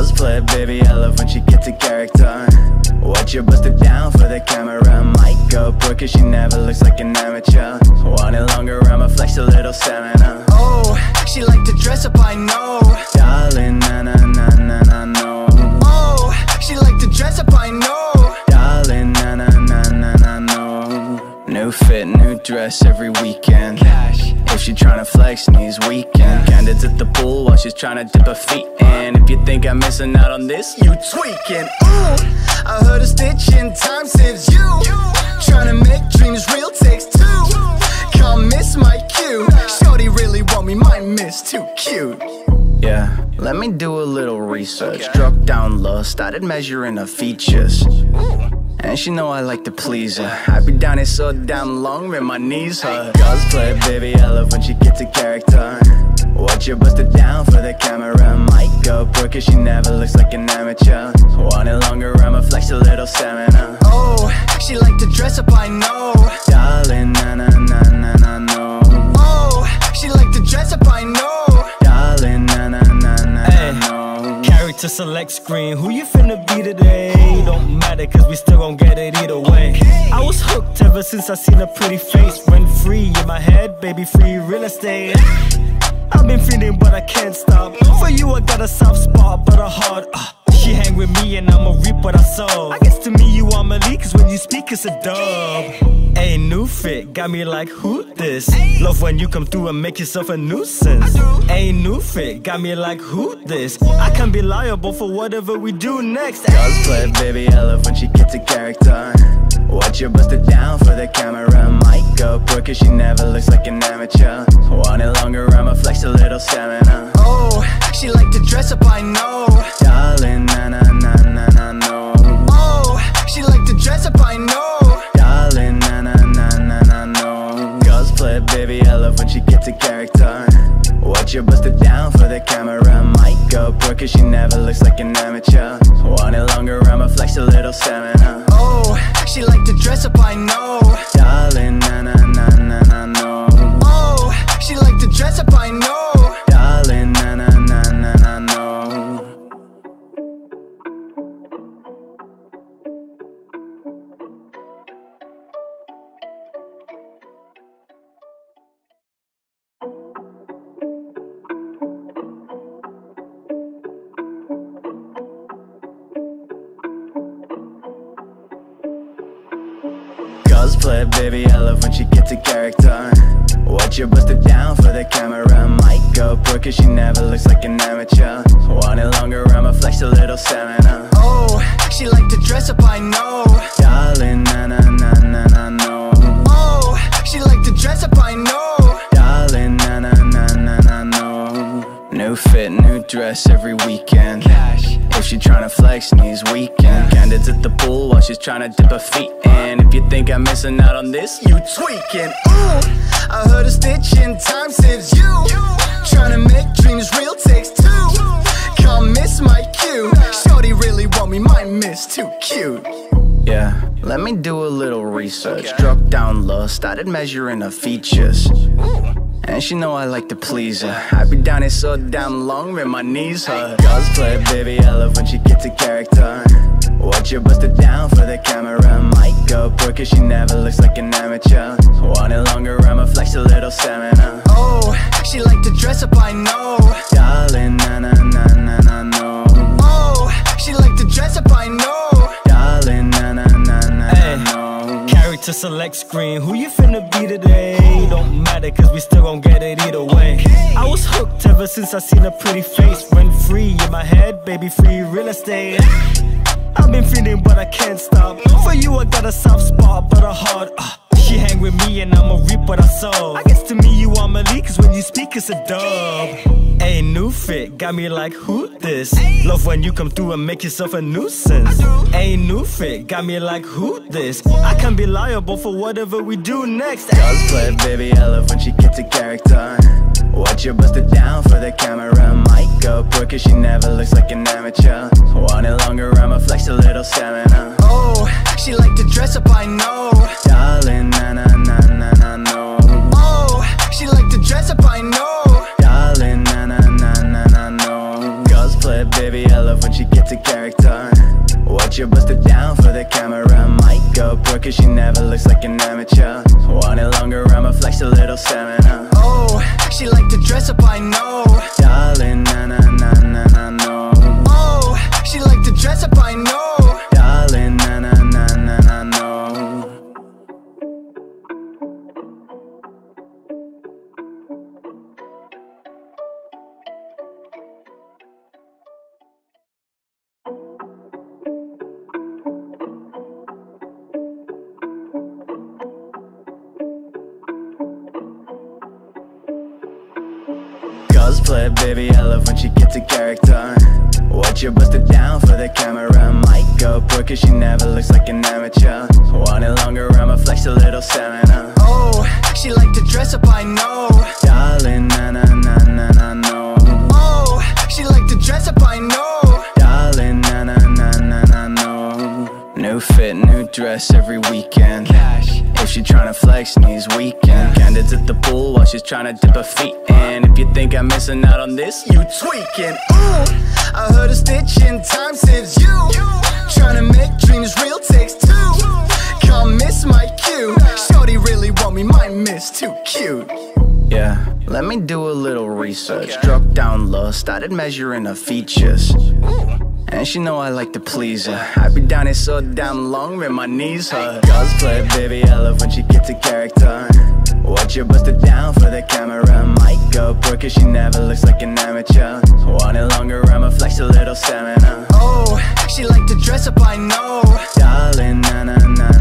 Cosplay, baby, I love when she gets a character. Watch her bust it down for the camera. Might go poor cause she never looks like an amateur. Want it longer, I'ma flex a little stamina. Oh, she like to dress up, I know. Darling, na na na na na no. Oh, she like to dress up, I know. Darling, na na na na na no. New fit, new dress every weekend. Cash If she tryna flex, knees weekend Candidates at the pool while she's tryna dip her feet in. If you think I'm missing out on this, you tweaking. Ooh, I heard a stitch in time saves you. Tryna make dreams real takes two. Can't miss my cue. Shorty really want me, my miss too cute. Yeah, let me do a little research. Struck down low, started measuring her features and she know I like to please her. I be down here so damn long, man, my knees hurt. Cosplay, baby, I love when she gets a character. Watch her bust it down for the camera. Might go poor cause she never looks like an amateur. Want it longer, I'ma flex a little stamina. Oh, she like to dress up, I know. Darling, Character select screen, who you finna be today? Don't matter, cause we still gon' get it either way. I was hooked ever since I seen a pretty face. Rent free in my head, baby, free real estate. I've been feeling, but I can't stop. For you, I got a soft spot, but a heart. Uh, she hang with me, and I'ma reap what I sow. I guess to me, you are Malik, cause when you speak, it's a dub. Hey, new fit, got me like, who this? Love when you come through and make yourself a nuisance. Hey, new fit, got me like, who this? I can be liable for whatever we do next. Cosplay, baby, I love when she gets a character Watch her bust it down for the camera go poor cause she never looks like an amateur Want it longer, I'ma flex a little stamina tryna dip her feet in. If you think I'm missing out on this, you tweaking. Ooh, I heard a stitch in time saves you. Tryna make dreams real takes two. Can't miss my cue. Shorty really want me, my miss too cute. Yeah, let me do a little research. Struck down low, started measuring her features. And she know I like to please her. I be down here so damn long, man, my knees hurt. Cosplay, baby, I love when she gets a character Watch her bust it down for the camera Might go poor cause she never looks like an amateur Want it longer, I'ma flex a little stamina Oh, she like to dress up, I know Darling, na na na na na no Oh, she like to dress up, I know Darling, na na na na Hey. no Character select screen, who you finna be today? Don't matter, cause we still gon' get it either way. I was hooked ever since I seen a pretty face. Rent free in my head, baby, free real estate. I've been feeling, but I can't stop. For you, I got a soft spot, but a heart. Uh, she hang with me, and I'ma reap what I sow. I guess to me, you are Malik, cause when you speak, it's a dub. Hey, new fit, got me like, who this? Love when you come through and make yourself a nuisance. Hey, new fit, got me like, who this? I can be liable for whatever we do next. Cosplay, baby, I love when she gets a character Watch her bust it down for the camera go cause she never looks like an amateur. Want it longer, I'ma flex a little stamina. Oh, she like to dress up, I know. Darling, na na na na na no. Oh, she like to dress up, I know. Darling, na na na na na no. Cosplay, baby, I love when she camera. Might go broke cause she never looks like an amateur. Want it longer, I'ma flex a little stamina. Oh, she like to dress up, I know. Darling, na na na na na no. Oh, she like to dress up, I know baby, I love when she gets a character. Watch her bust it down for the camera. Might go broke cause she never looks like an amateur. Want it longer, I'ma flex a little stamina. Oh, she like to dress up, I know. Darling, na na na na na no. Oh, she like to dress up, I know. Darling, na na na na na no. New fit, new dress every weekend. Cash. She tryna flex, needs weekend Candids at the pool while she's tryna dip her feet in. If you think I'm missing out on this, you tweaking. Ooh, I heard a stitch in time saves you. Tryna make dreams real takes two. Can't miss my cue. Shorty really want me, my miss too cute. Yeah, let me do a little research. Struck down low, started measuring her features and she know I like to please her. I be down here so damn long, man, my knees hurt. Cosplay, baby, I love when she gets a character. Watch her bust it down for the camera. Might go broke cause she never looks like an amateur. Want it longer, I'ma flex a little stamina. Oh, she like to dress up, I know. Darling, na na na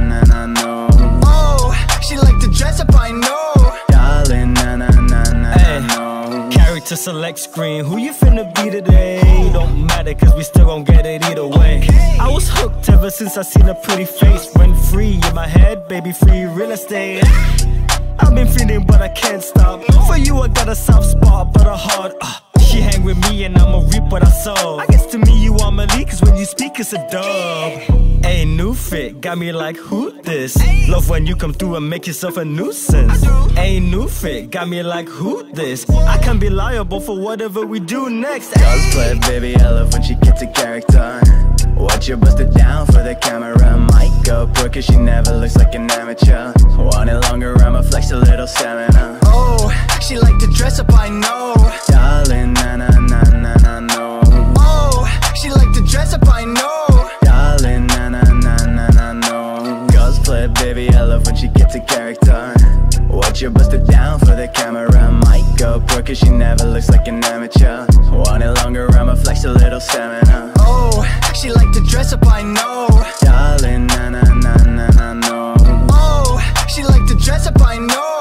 Character select screen, who you finna be today? Don't matter, cause we still gon' get it either way. I was hooked ever since I seen a pretty face. Rent free in my head, baby, free real estate. I've been feeling, but I can't stop. For you, I got a soft spot, but a heart. Uh, she hang with me, and I'ma reap what I sow. I guess to me, you are Malik, cause when you speak, it's a dub. Hey, new fit, got me like, who this? Love when you come through and make yourself a nuisance. Hey, new fit, got me like, who this? I can be liable for whatever we do next. Cosplay, baby, I love when she gets a character Watch her bust it down for the camera Might go broke cause she never looks like an amateur Want it longer, I'ma flex a little stamina Oh, she like to dress up, I know Darling, na na na na na no Oh, she like to dress up, I know Darling, na na na na na no Cosplay, baby, I love when she gets a character Watch her bust it down for the camera Might go broke cause she never looks like an amateur Want it longer, I'ma flex a little stamina Oh, she like to dress up, I know Darling, na na na na na no Oh, she like to dress up, I know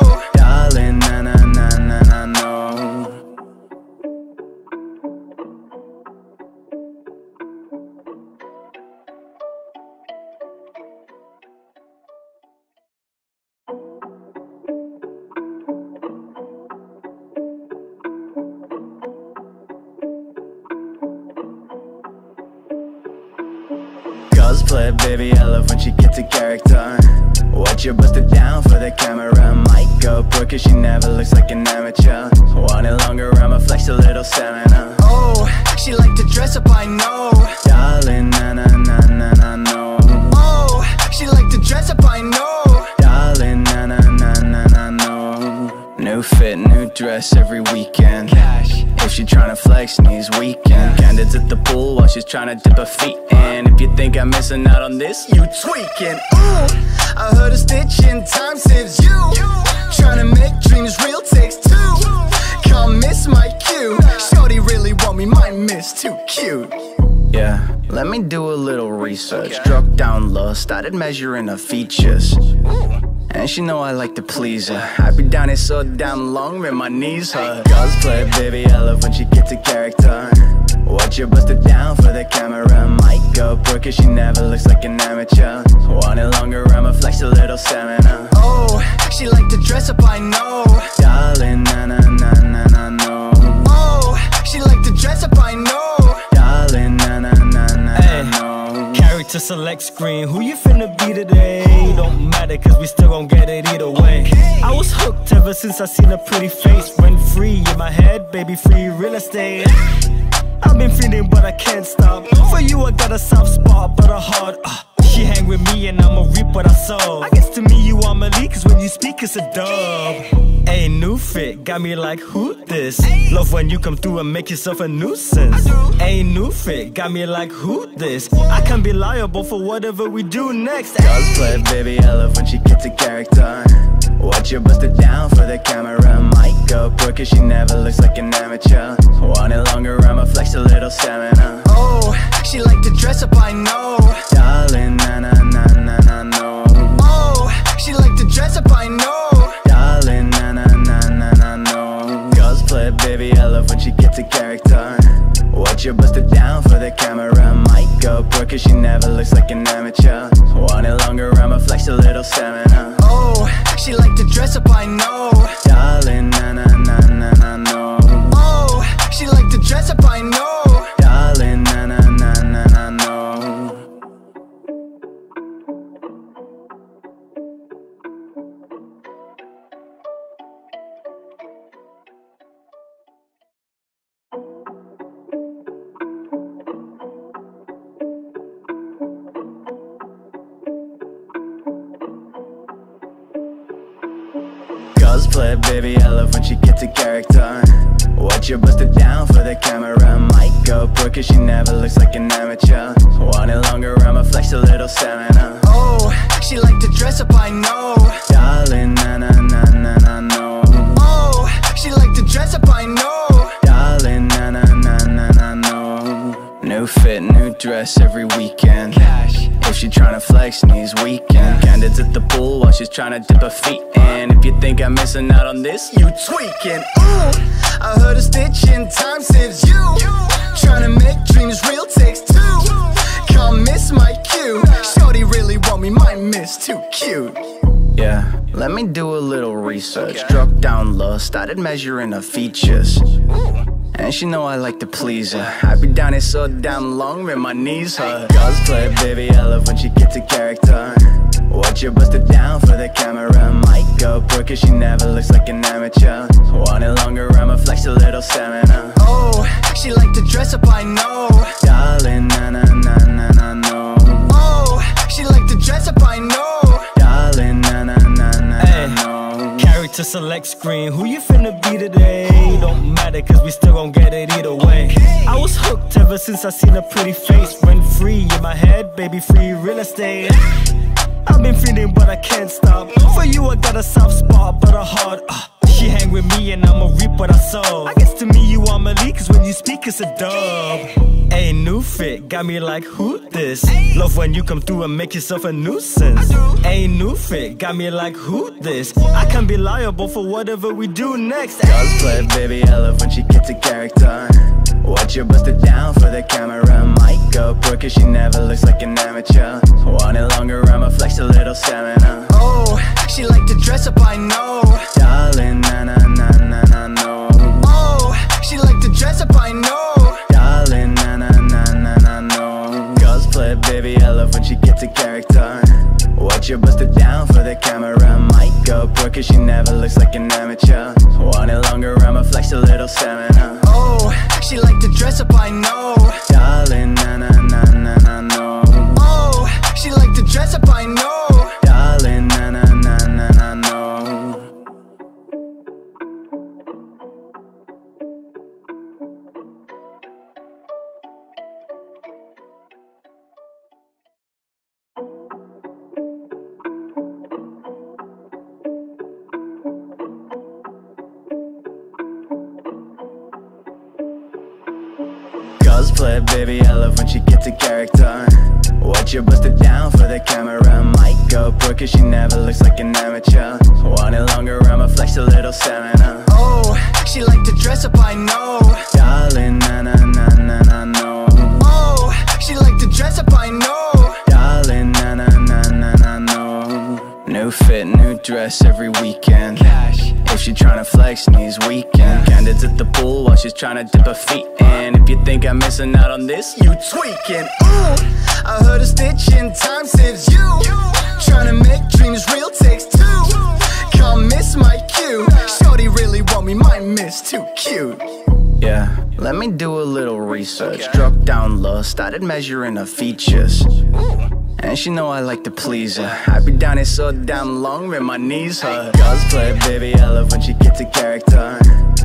Cosplay, baby, I love when she gets a character. Watch her bust it down for the camera. Might go broke cause she never looks like an amateur. Want it longer, I'ma flex a little stamina. Oh, she like to dress up, I know. Darling, na na na na na no. Oh, she like to dress up, I know. Darling, na na na na na no. New fit, new dress every weekend. Cash. If she tryna flex, needs weekend Candids at the pool while she's tryna dip her feet in If you think I'm missing out on this, you tweaking. Ooh, I heard a stitch in time saves you. Tryna make dreams real takes two. Can't miss my cue. Shorty really want me, my miss too cute. Yeah, let me do a little research. Struck down low, started measuring her features. And she know I like to please her. I be down here so damn long, man, my knees hurt. Cosplay, baby, I love when she gets a character Watch her bust it down for the camera. Might go broke cause she never looks like an amateur. Want it longer, I'ma flex a little stamina. Oh, she like to dress up, I know. Darling, na na na na na no. Oh, she like to dress up, I know no Character select screen, who you finna be today? Don't matter, cause we still gon' get it either way. I was hooked ever since I seen a pretty face. Rent free in my head, baby, free real estate. I've been feeling, but I can't stop. For you, I got a soft spot, but a heart. Uh, She hang with me and I'ma reap what I sow. I guess to me you are Malik, cause when you speak it's a dub. Hey, new fit, got me like, who this? Love when you come through and make yourself a nuisance. Hey, new fit, got me like, who this? I can be liable for whatever we do next. Cosplay, baby, I love when she gets a character. Watch her bust it down for the camera. Might go poor cause she never looks like an amateur. Want it longer, I'ma flex a little stamina. Oh, she like to dress up, I know. You ooh, I heard a stitch in time saves you. Trying to make dreams real takes two. Can't miss my cue. Shorty really want me, my miss too cute. Let me do a little research. Struck down low, started measuring her features. And she know I like to please her. I be down here so damn long, and my knees hurt. Cosplay, baby, I love when she gets a character. Watch her bust it down for the camera. Might go poor cause she never looks like an amateur. Want it longer, I'ma flex a little stamina. Oh, she like to dress up, I know. Darling, na na na na na no. Character select screen, who you finna be today? Don't matter, cause we still gon' get it either way. I was hooked ever since I seen a pretty face. Rent free in my head, baby, free real estate. I've been feeling, but I can't stop. For you, I got a soft spot, but a heart. Uh, she hang with me and I'ma reap what I sow. I guess to me, you are Malik, cause when you speak, it's a dub. Hey, new fit, got me like, who this? Love when you come through and make yourself a nuisance. Hey, new fit, got me like, who this? I can be liable for whatever we do next. Cosplay, baby, I love when she gets a character. Watch her bust it down for the camera. Might go poor cause she never looks like an amateur. Want it longer, I'ma flex a little stamina. Oh, she like to dress up, I know. Darling, na na na na na no. Oh, she like to dress up, I know. Darling, na na na na na no. Cosplay, baby, I love when she gets a character. Watch her bust it down for the camera. Might go poor cause she never looks like an amateur. Want it longer, I'ma flex a little stamina. Oh, she like to dress up, I know. Darling, na na na na na no. Oh, she like to dress up, I know. Baby, I love when she gets a character. Uh, watch her bust it down for the camera. Might go poor cause she never looks like an amateur. Want it longer, I'ma flex a little stamina. Oh, she like to dress up, I know. Darling, na na na na na no. Oh, she like to dress up, I know. Darling, na na na na na no. New fit, new dress every weekend. If she tryna flex, knees weekend. Candidates at the pool while she's tryna dip her feet in. If you think I'm missing out on this, you Tweaking, ooh, I heard a stitch in time saves you. Tryna make dreams real takes two. Can't miss my cue. Shorty really want me, my miss too cute. Yeah, let me do a little research. Struck down low, started measuring her features. And she know I like to please her. I be down here so damn long, when my knees hurt. Cosplay, baby, I love when she gets a character.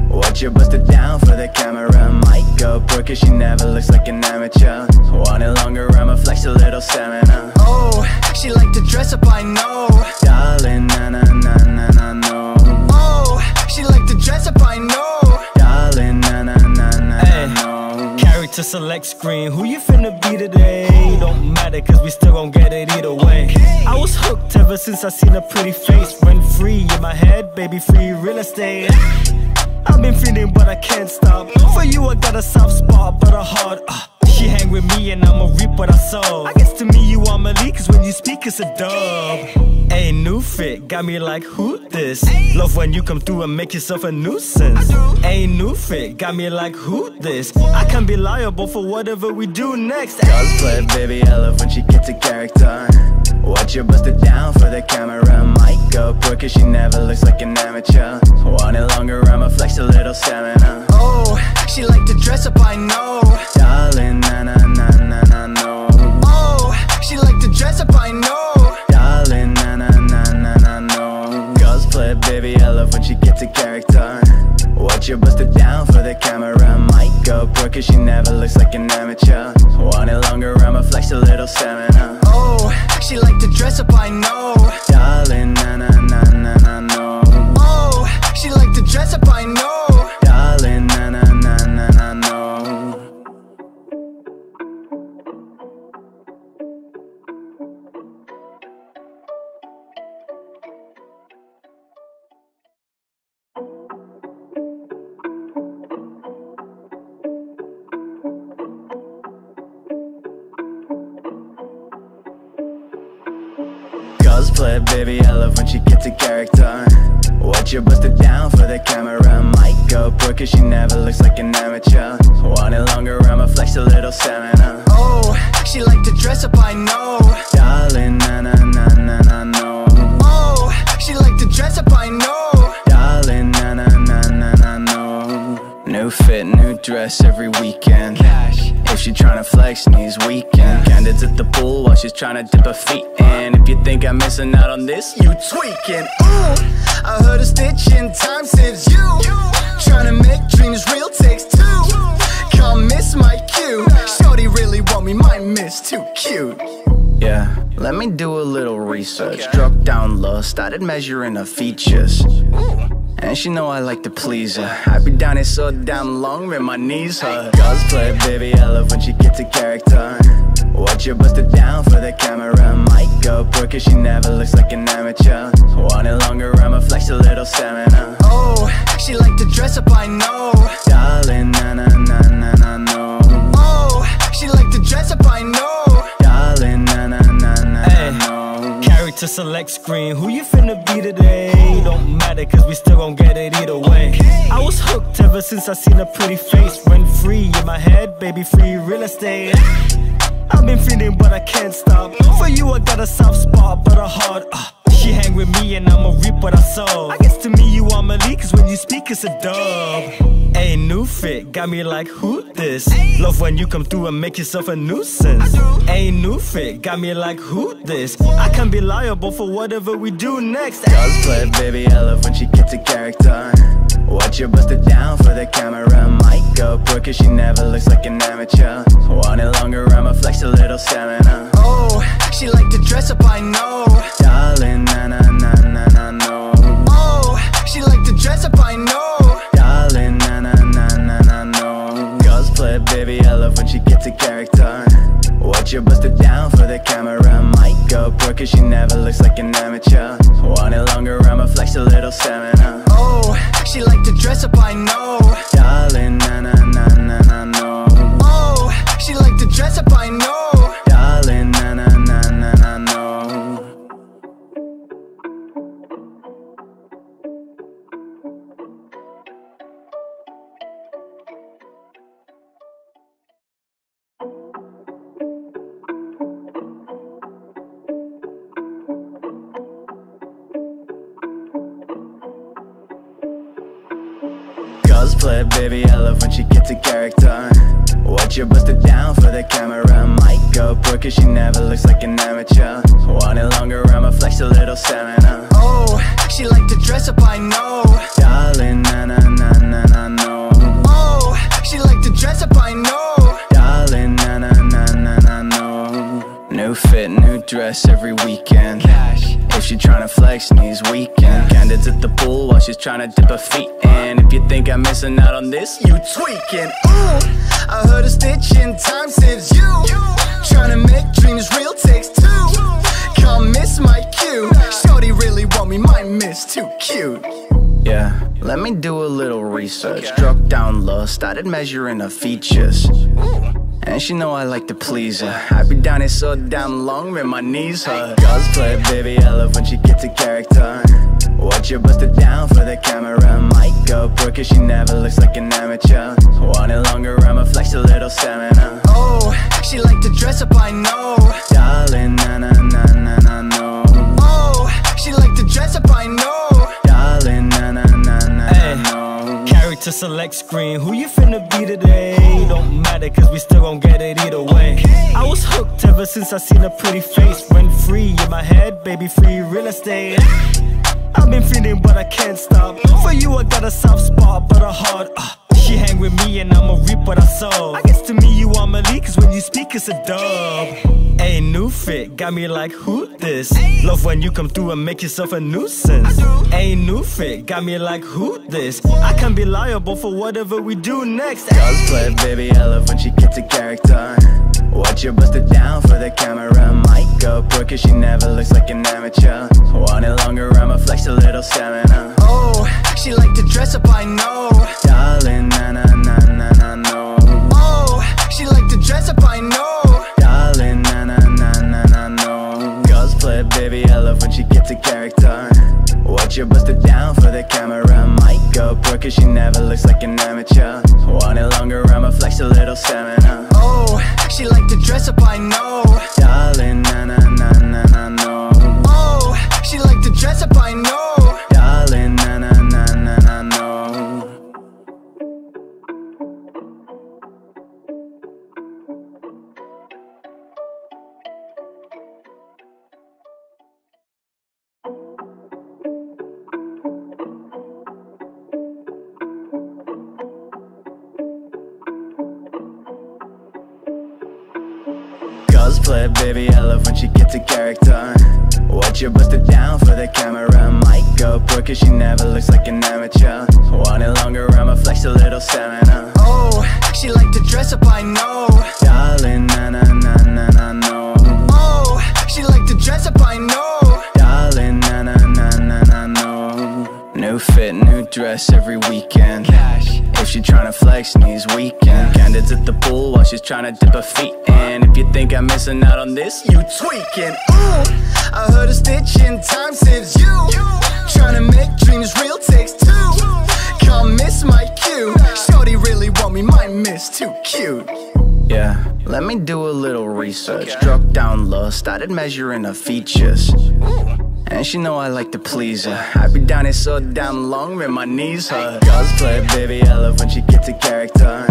Watch her bust it down for the camera. Might go broke, cause she never looks like an amateur. Want it longer, I'ma flex a little stamina. Oh, she like to dress up, I know. Darling, na na na na na no. Oh, she like to dress up, I know. Character select screen, who you finna be today? Don't matter, cause we still gon' get it either way. I was hooked ever since I seen a pretty face. Rent free in my head, baby, free real estate. I've been feeling, but I can't stop. For you, I got a soft spot, but a heart. Uh, she hang with me, and I'ma reap what I sow. I guess to me, you are Malik, cause when you speak, it's a dub. Hey, new fit, got me like, who this? Love when you come through and make yourself a nuisance. Hey, new fit, got me like, who this? I can be liable for whatever we do next. Cosplay, baby, I love when she gets a character. Watch her bust it down for the camera. Might go broke, cause she never looks like an amateur. Want it longer, I'ma flex a little stamina. Oh, she like to dress up, I know. Darling, na na na na na no. Oh, she like to dress up, I know. Darling, na na na na na no. Cosplay, baby, I love when she gets a character. Watch her bust it down for the camera. Might go broke, cause she never looks like an amateur. Want it longer, I'ma flex a little stamina. Oh, she like to dress up, I know. Darling, na na na na na no. Oh, she like to dress up, I know. Cosplay, baby, I love when she gets a character. Watch her bust it down for the camera. Might go broke, cause she never looks like an amateur. Want it longer, I'ma flex a little stamina. Oh, she like to dress up, I know. Darling, na na na na na no. Oh, she like to dress up, I know. New fit, new dress every weekend. If she tryna flex, needs weekend. Candidates at the pool while she's tryna dip her feet in. If you think I'm missing out on this, you tweaking. Ooh, I heard a stitch in time saves you. Tryna make dreams real takes two. Can't miss my cue. Shorty really want me, my miss too cute. Yeah, let me do a little research. Struck down low, started measuring her features. And she know I like to please her. I be down here so damn long, when my knees hurt. Cosplay, baby, I love when she gets a character. Watch her bust it down for the camera. Might go broke, cause she never looks like an amateur. Want it longer, I'ma flex a little stamina. Oh, she like to dress up, I know. Darling, na na na na na no. Oh, she like to dress up, I know. Character select screen, who you finna be today? Don't matter, cause we still gon' get it either way. I was hooked ever since I seen a pretty face. Rent free in my head, baby, free real estate. I've been feeling, but I can't stop. For you, I got a soft spot, but a hard. Uh, she hang with me, and I'ma reap what I sow. I guess to me, you are Malik, cause when you speak, it's a dub. Hey, new fit, got me like, who this? Love when you come through and make yourself a nuisance. Hey, new fit, got me like, who this? I can be liable for whatever we do next. Cosplay, baby, I love when she gets a character. Watch her bust it down for the camera. Might go broke, cause she never looks like an amateur. Want it longer, I'ma flex a little stamina. Oh, she like to dress up, I know. Tweaking Ooh, I heard a stitch in time saves you. Tryna make dreams real takes two. Can't miss my cue. Shorty really want me, my miss too cute. Yeah, let me do a little research. Struck down low, started measuring her features. And she know I like to please her. I be down here so damn long, man, my knees hurt. Cosplay, baby, I love when she gets a character Watch her bust it down for the camera Might go broke cause she never looks like an amateur Want it longer, I'ma flex a little stamina Oh, she like to dress up, I know Darling, na na na na na no Oh, she like to dress up, I know Darling, na na na na Hey. na no Character select screen, who you finna be today? Don't matter, cause we still gon' get it either way. I was hooked ever since I seen a pretty face. Rent free in my head, baby, free real estate. I've been feeling, but I can't stop. For you, I got a soft spot, but a heart. Uh, she hang with me, and I'ma reap what I sow. I guess to me, you are Malik, cause when you speak, it's a dub. Hey, new fit, got me like, who this? Love when you come through and make yourself a nuisance. Hey, new fit, got me like, who this? I can be liable for whatever we do next. Cosplay, baby, I love when she gets a character Watch her bust it down for the camera. Might go cause she never looks like an amateur. Want it longer, I'ma flex a little stamina. Oh, she like to dress up, I know. Darling, na na na na na no. Oh, she like to dress up, I know baby, I love when she gets a character. Watch her bust it down for the camera. Might go broke cause she never looks like an amateur. Want it longer, I'ma flex a little stamina. Oh, she like to dress up, I know. Darling, na na na na na no. Oh, she like to dress up, I know she gets a character. Watch her bust it down for the camera. Might go broke cause she never looks like an amateur. Want it longer, I'ma flex a little stamina. Oh, she like to dress up, I know. Darling, na na na na na no. Oh, she like to dress up, I know. Darling, na na na na na no. New fit, new dress every weekend. Cash. If she tryna flex, knees weekend Candids at the pool while she's tryna dip her feet in. If you think I'm missing out on this, you tweaking. Ooh, I heard a stitch in time saves you. Tryna make dreams real takes two Can't miss my cue. Shorty really want me, my miss too cute. Yeah, let me do a little research. Struck down low, started measuring her features and she know I like to please her. I be down here so damn long, man, my knees hurt. Cosplay, baby, I love when she gets a character.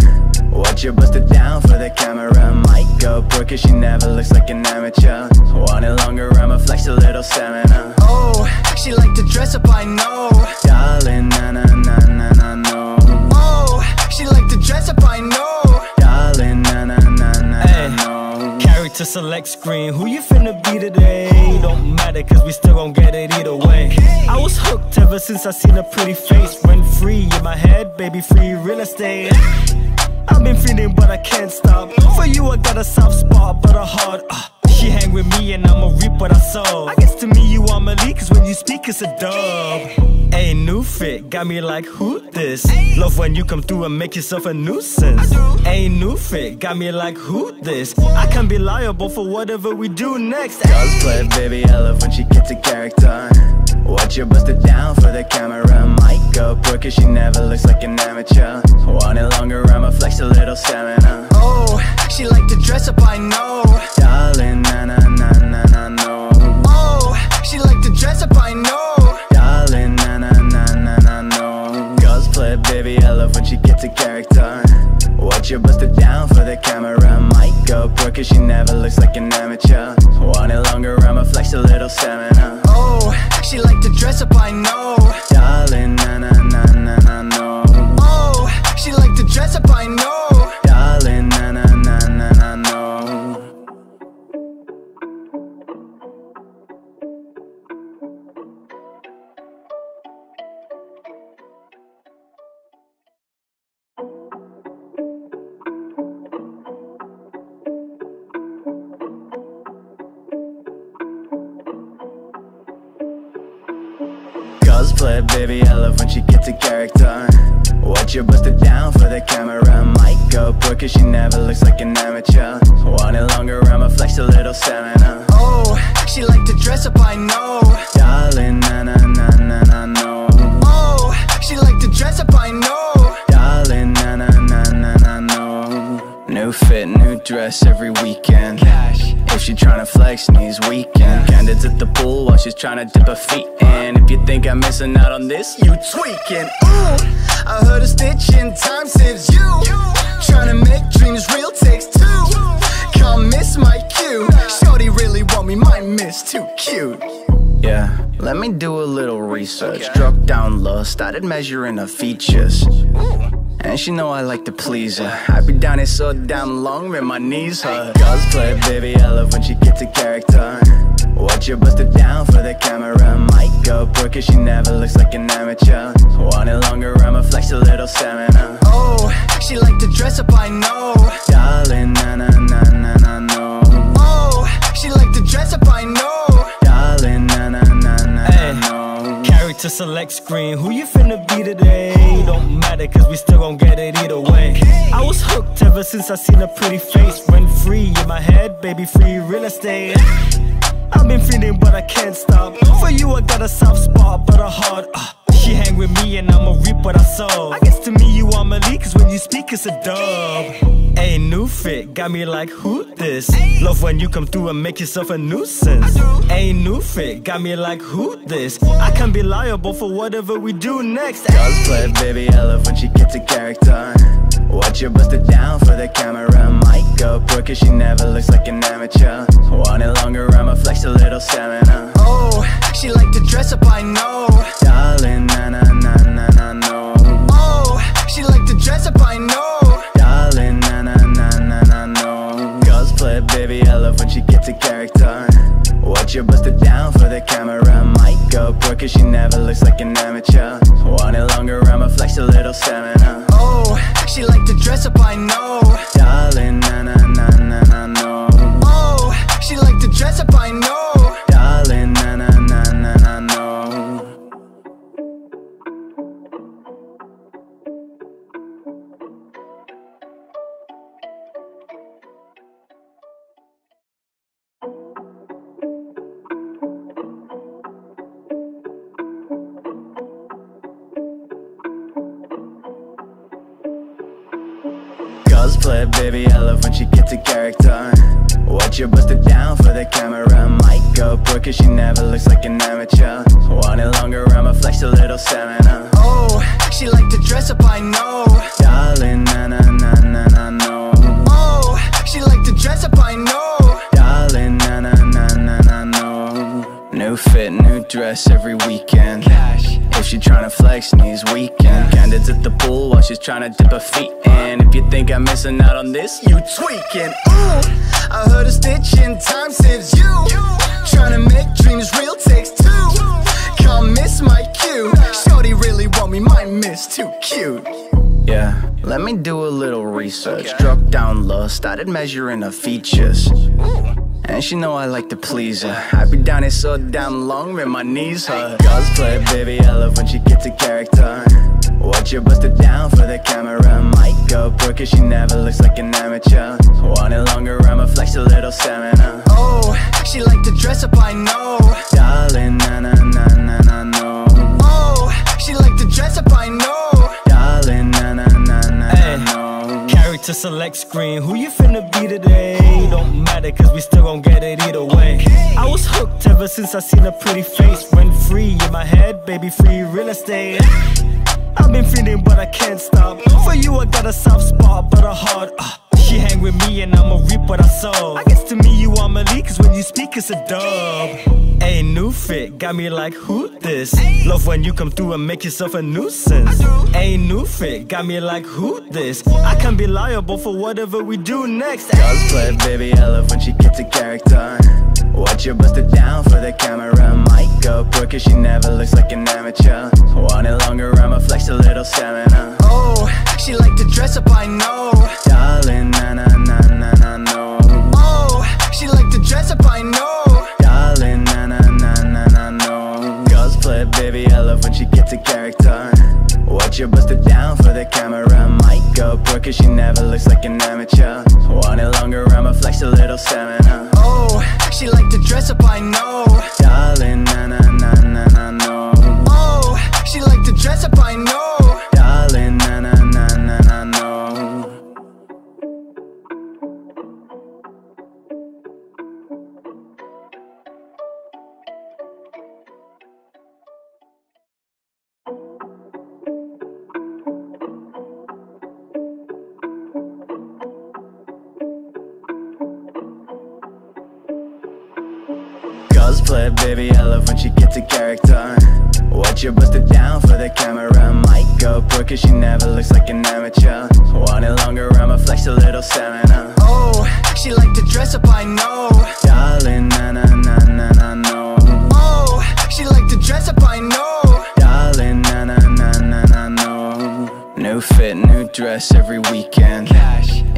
Watch her bust it down for the camera. Might go broke cause she never looks like an amateur. Want it longer, I'ma flex a little stamina. Oh, she like to dress up, I know. Darling, na na na na na no. Oh, she like to dress up, I know no Character select screen, who you finna be today? Don't matter, cause we still gon' get it either way. I was hooked ever since I seen a pretty face. Rent free in my head, baby, free real estate. I've been feeling, but I can't stop. For you, I got a soft spot, but a heart. Uh, she hang with me, and I'ma reap what I sow. I guess to me, you are Malik, cause when you speak, it's a dub. Hey, new fit, got me like, who this? Love when you come through and make yourself a nuisance. Hey, new fit, got me like, who this? I can be liable for whatever we do next. Cosplay, baby, I love when she gets a character Watch her bust it down for the camera Might go broke cause she never looks like an amateur Want it longer, I'ma flex a little stamina Oh, she like to dress up, I know. Darling, na na na na na no. Oh, she like to dress up, I know. Darling, na na na na na no. Cosplay baby, I love when she gets a character. Watch her bust it down for the camera. Might go pro cause she never looks like an amateur. Want it longer, I'ma flex a little stamina. Oh, she like to dress up, I know. Darling, na na Cosplay, baby, I love when she gets a character. Watch her bust it down for the camera. Might go pro cause she never looks like an amateur. Want it longer, I'ma flex a little stamina. Oh, she like to dress up, I know. Darling, na na na na na no. Oh, she like to dress up, I know. Darling, na na na na na no. New fit, new dress every weekend. Cash. If she tryna flex, knees weekend. Candidates at the pool while she's tryna dip her feet in. You think I'm missing out on this, you tweaking. Ooh, I heard a stitch in time saves you. Trying to make dreams real takes two. Can't miss my cue. Shorty really want me, my miss too cute. Yeah, let me do a little research. Struck down low, started measuring her features. And she know I like to please her. I be down here so damn long, man, my knees hurt. Cosplay, baby, I love when she gets a character. Watch her bust it down for the camera. Might go pro cause she never looks like an amateur. Want it longer, I'ma flex a little stamina. Oh, she like to dress up, I know. Darling, na na na na na no. Oh, she like to dress up, I know. Character select screen, who you finna be today? Don't matter, cause we still gon' get it either way. I was hooked ever since I seen a pretty face. Rent free in my head, baby, free real estate. I've been feeling, but I can't stop. For you, I got a soft spot, but a heart. Uh, she hang with me, and I'ma reap what I sow. I guess to me, you are Malik, cause when you speak, it's a dub. Hey, new fit, got me like, who this? Love when you come through and make yourself a nuisance. Hey, new fit, got me like, who this? I can be liable for whatever we do next. Cosplay, baby, I love when she gets a character. Watch her bust it down for the camera. Might go pro cause she never looks like an amateur. Want it longer, I'ma flex a little stamina. Oh, she like to dress up, I know. Cause she never looks like an amateur. Tryna dip her feet in. If you think I'm missing out on this, you tweaking. Ooh, I heard a stitch in time saves you. Trying to make dreams real takes two. Can't miss my cue. Shorty really want me, my miss too cute. Yeah, let me do a little research. Struck down low, started measuring her features. And she know I like to please her. I be down here so damn long, man, my knees hurt. Cosplay, baby, I love when she gets a character. Watch her bust it down for the camera. Might go pro cause she never looks like an amateur. Want it longer, I'ma flex a little stamina. Oh, she like to dress up, I know. Darling, na na na na na no. Oh, she like to dress up, I know. Darling, na na na na Hey. no. Character select screen, who you finna be today? Don't matter, cause we still gon' get it either way. I was hooked ever since I seen a pretty face. Rent free in my head, baby, free real estate. I've been feeling, but I can't stop. For you, I got a soft spot, but a heart. Uh, she hang with me and I'ma reap what I sow. I guess to me you are Malik, cause when you speak it's a dub. A new fit, got me like who this? Love when you come through and make yourself a nuisance. A new fit, got me like who this? I can be liable for whatever we do next. Cosplay, baby, I love when she gets a character. Watch her bust it down for the camera. Mic go pro, cause she never looks like an amateur. Want it longer, I'ma flex a little stamina. Oh, she like to dress up, I know. Darling, na na na na na no. Oh, she like to dress up, I know. Darling, na na na na na no. Cosplay, baby, I love when she gets a character. Watch her bust it down for the camera. Might go pro, cause she never looks like an amateur. Want it longer, I'ma flex a little stamina. Oh, she like to dress up, I know. Darling, na Cosplay, baby, I love when she gets a character. Watch her bust it down for the camera. Might go pro, cause she never looks like an amateur. Want it longer, I'ma flex a little stamina. Oh, she like to dress up, I know. Darling, na na na na na no. Oh, she like to dress up, I know. Fit, new dress every weekend.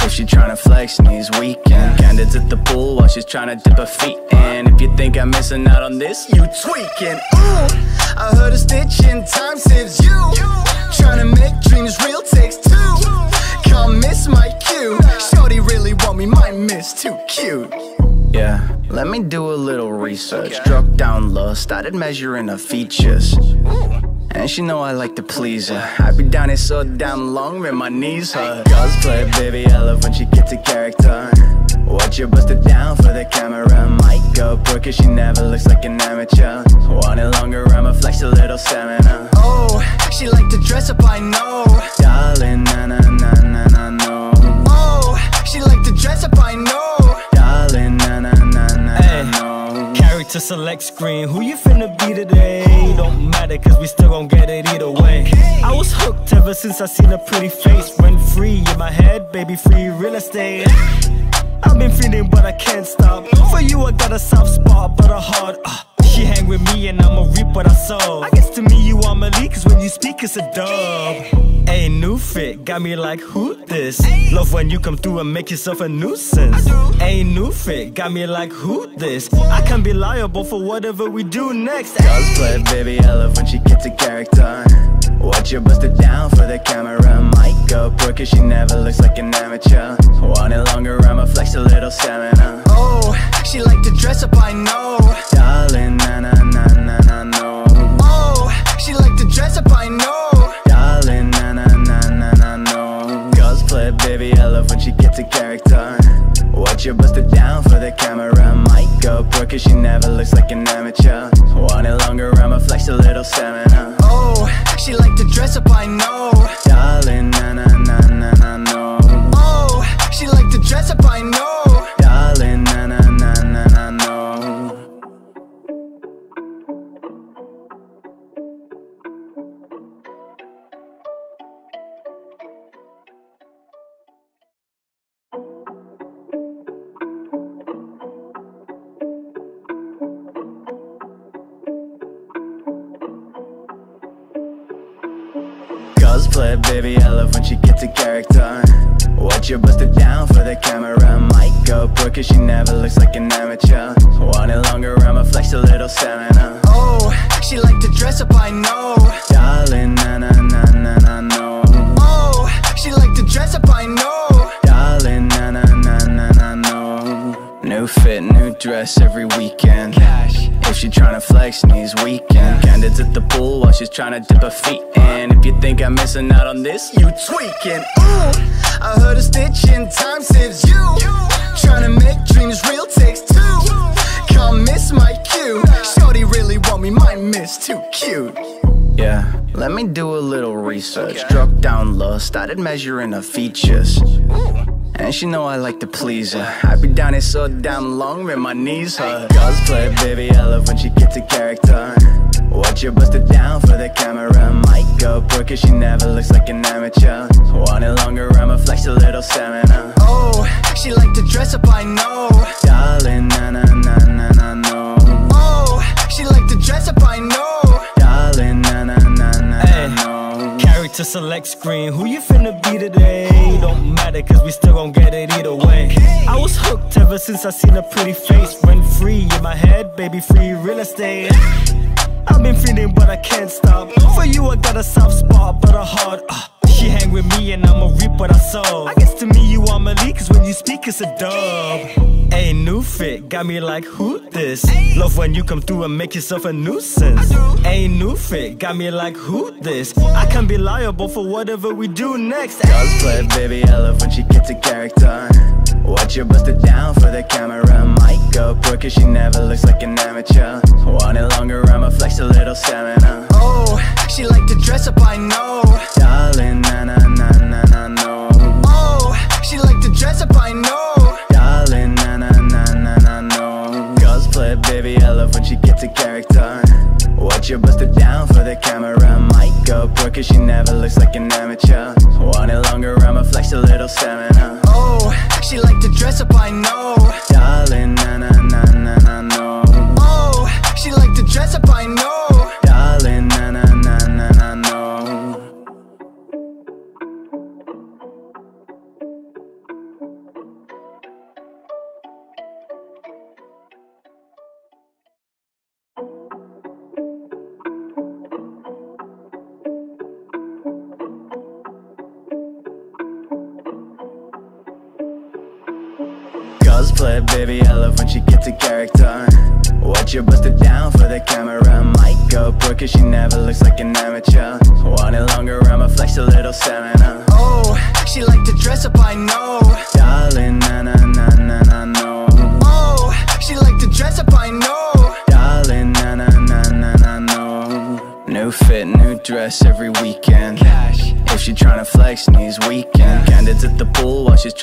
If she tryna flex, needs weekend. Candidates at the pool while she's tryna dip her feet in. If you think I'm missing out on this, you tweaking. Ooh, I heard a stitch in time saves you. Tryna make dreams real takes two. Can't miss my cue. Shorty really want me, my miss too cute. Yeah, let me do a little research. Struck down low, started measuring her features. And she know I like to please her. I be down here so damn long, man, my knees hurt. Cosplay, baby, I love when she gets a character. Watch her bust it down for the camera. Might go pro, cause she never looks like an amateur. Want it longer, I'ma flex a little stamina. Oh, she like to dress up, I know. Darling, na na na na na no. Oh, she like to dress up, I know. Character select screen, who you finna be today? Don't matter, cause we still gon' get it either way. I was hooked ever since I seen a pretty face. Rent free in my head, baby, free real estate. I've been feeling, but I can't stop. For you, I got a soft spot, but a heart. Uh, she hang with me and I'ma reap what I sow. I guess to me, you are Malik, cause when you speak, it's a dub. A new fit, got me like who this? Love when you come through and make yourself a nuisance. A new fit, got me like who this? I can be liable for whatever we do next. Cosplay, baby, I love when she gets a character. Watch her bust it down for the camera. Might go pro, cause she never looks like an amateur. Want it longer, I'ma flex a little stamina. Oh, she like to dress up, I know. Darling, na na na na na no. Oh, she like to dress up, I know. Darling, na na na na na no. Cosplay, baby, I love when she gets a character. Watch her bust it down for the camera. Might go pro, cause she never looks like an amateur. Want it longer, I'ma flex a little stamina. Oh, she like to dress up, I know. Darling, na na na na na no. Oh, she like to dress up, I know. Cosplay, baby, I love when she gets a character. Watch her bust it down for the camera. Might go pro, cause she never looks like an amateur. Want it longer, I'ma flex a little stamina. Oh, she like to dress up, I know. Darling, na na na na na no. Oh, she like to dress up, I know. Darling, na na na na na no. New fit, new dress every weekend. She tryna flex, needs weekend. Candidates at the pool while she's tryna dip her feet in. If you think I'm missing out on this, you Tweaking. Ooh, I heard a stitch in time saves you. Tryna make dreams real takes two. Can't miss my cue. Shorty really want me, my miss too cute. Yeah, let me do a little research. Struck down low, started measuring her features. And she know I like to please her. I be down here so damn long, when my knees hurt. Cosplay, baby, I love when she gets a character. Watch her bust it down for the camera. Might go poor cause she never looks like an amateur. Want it longer, I'ma flex a little stamina. Oh, she like to dress up, I know. Darling, na na na na na no. Oh, she like to dress up, I know. Character select screen, who you finna be today? Don't matter, cause we still gon' get it either way. I was hooked ever since I seen a pretty face. Rent free in my head, baby, free real estate. I've been feeling, but I can't stop. For you, I got a soft spot, but a heart. Uh, she hang with me, and I'ma reap what I sow. I guess to me, you are Malik, cause when you speak, it's a dub. Hey, new fit, got me like, who this? Love when you come through and make yourself a nuisance. Hey, new fit, got me like, who this? I can be liable for whatever we do next. Cosplay, baby, I love when she gets a character. Watch her bust it down for the camera. Might go poor cause she never looks like an amateur. Want it longer, I'ma flex a little stamina.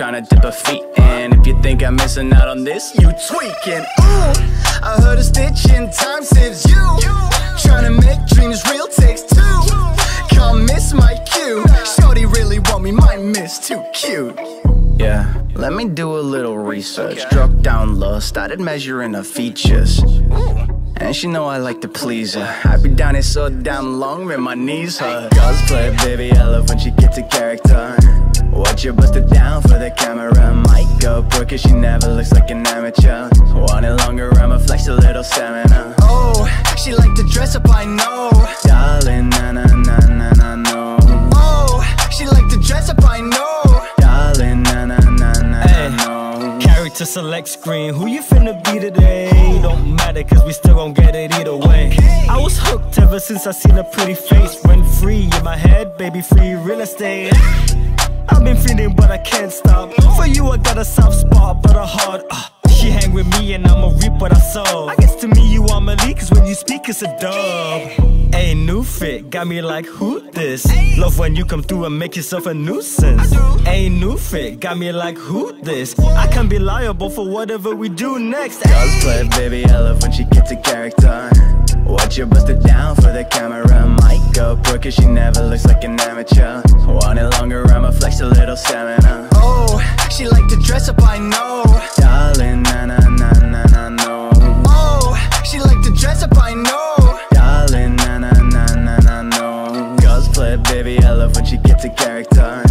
She's tryna dip her feet in. If you think I'm missing out on this, you tweaking. Ooh, I heard a stitch in time saves you. Tryna make dreams real takes two. Can't miss my cue. Shorty really want me, my miss too cute. Yeah, let me do a little research. Struck down low, started measuring her features. And she know I like to please her. I be down here so damn long, when my knees hurt. Cosplay, baby, I love when she gets a character. Watch her bust it down for the camera. Might go poor cause she never looks like an amateur. Want it longer, I'ma flex a little stamina. Oh, she like to dress up, I know. Darling, na na na na na no. Oh, she like to dress up, I know. Darling, na na na na Hey. na no. Character select screen, who you finna be today? Don't matter, cause we still gon' get it either way. I was hooked ever since I seen her pretty face. Rent free in my head, baby, free real estate. I've been feeling, but I can't stop. For you, I got a soft spot, but a heart. Uh, she hang with me, and I'ma reap what I sow. I guess to me, you are Malik, cause when you speak, it's a dub. Hey, new fit, got me like, who this? Love when you come through and make yourself a nuisance. Hey, new fit, got me like, who this? I can be liable for whatever we do next. Cosplay, baby, I love when she gets a character. Watch her bust it down for the camera. Might go poor cause she never looks like an amateur. Want it longer, I'ma flex a little stamina. Oh, she like to dress up, I know. Darling, na na na na na no. Oh, she like to dress up, I know. Darling, na na na na na no. Cosplay, baby, I love when she gets a character.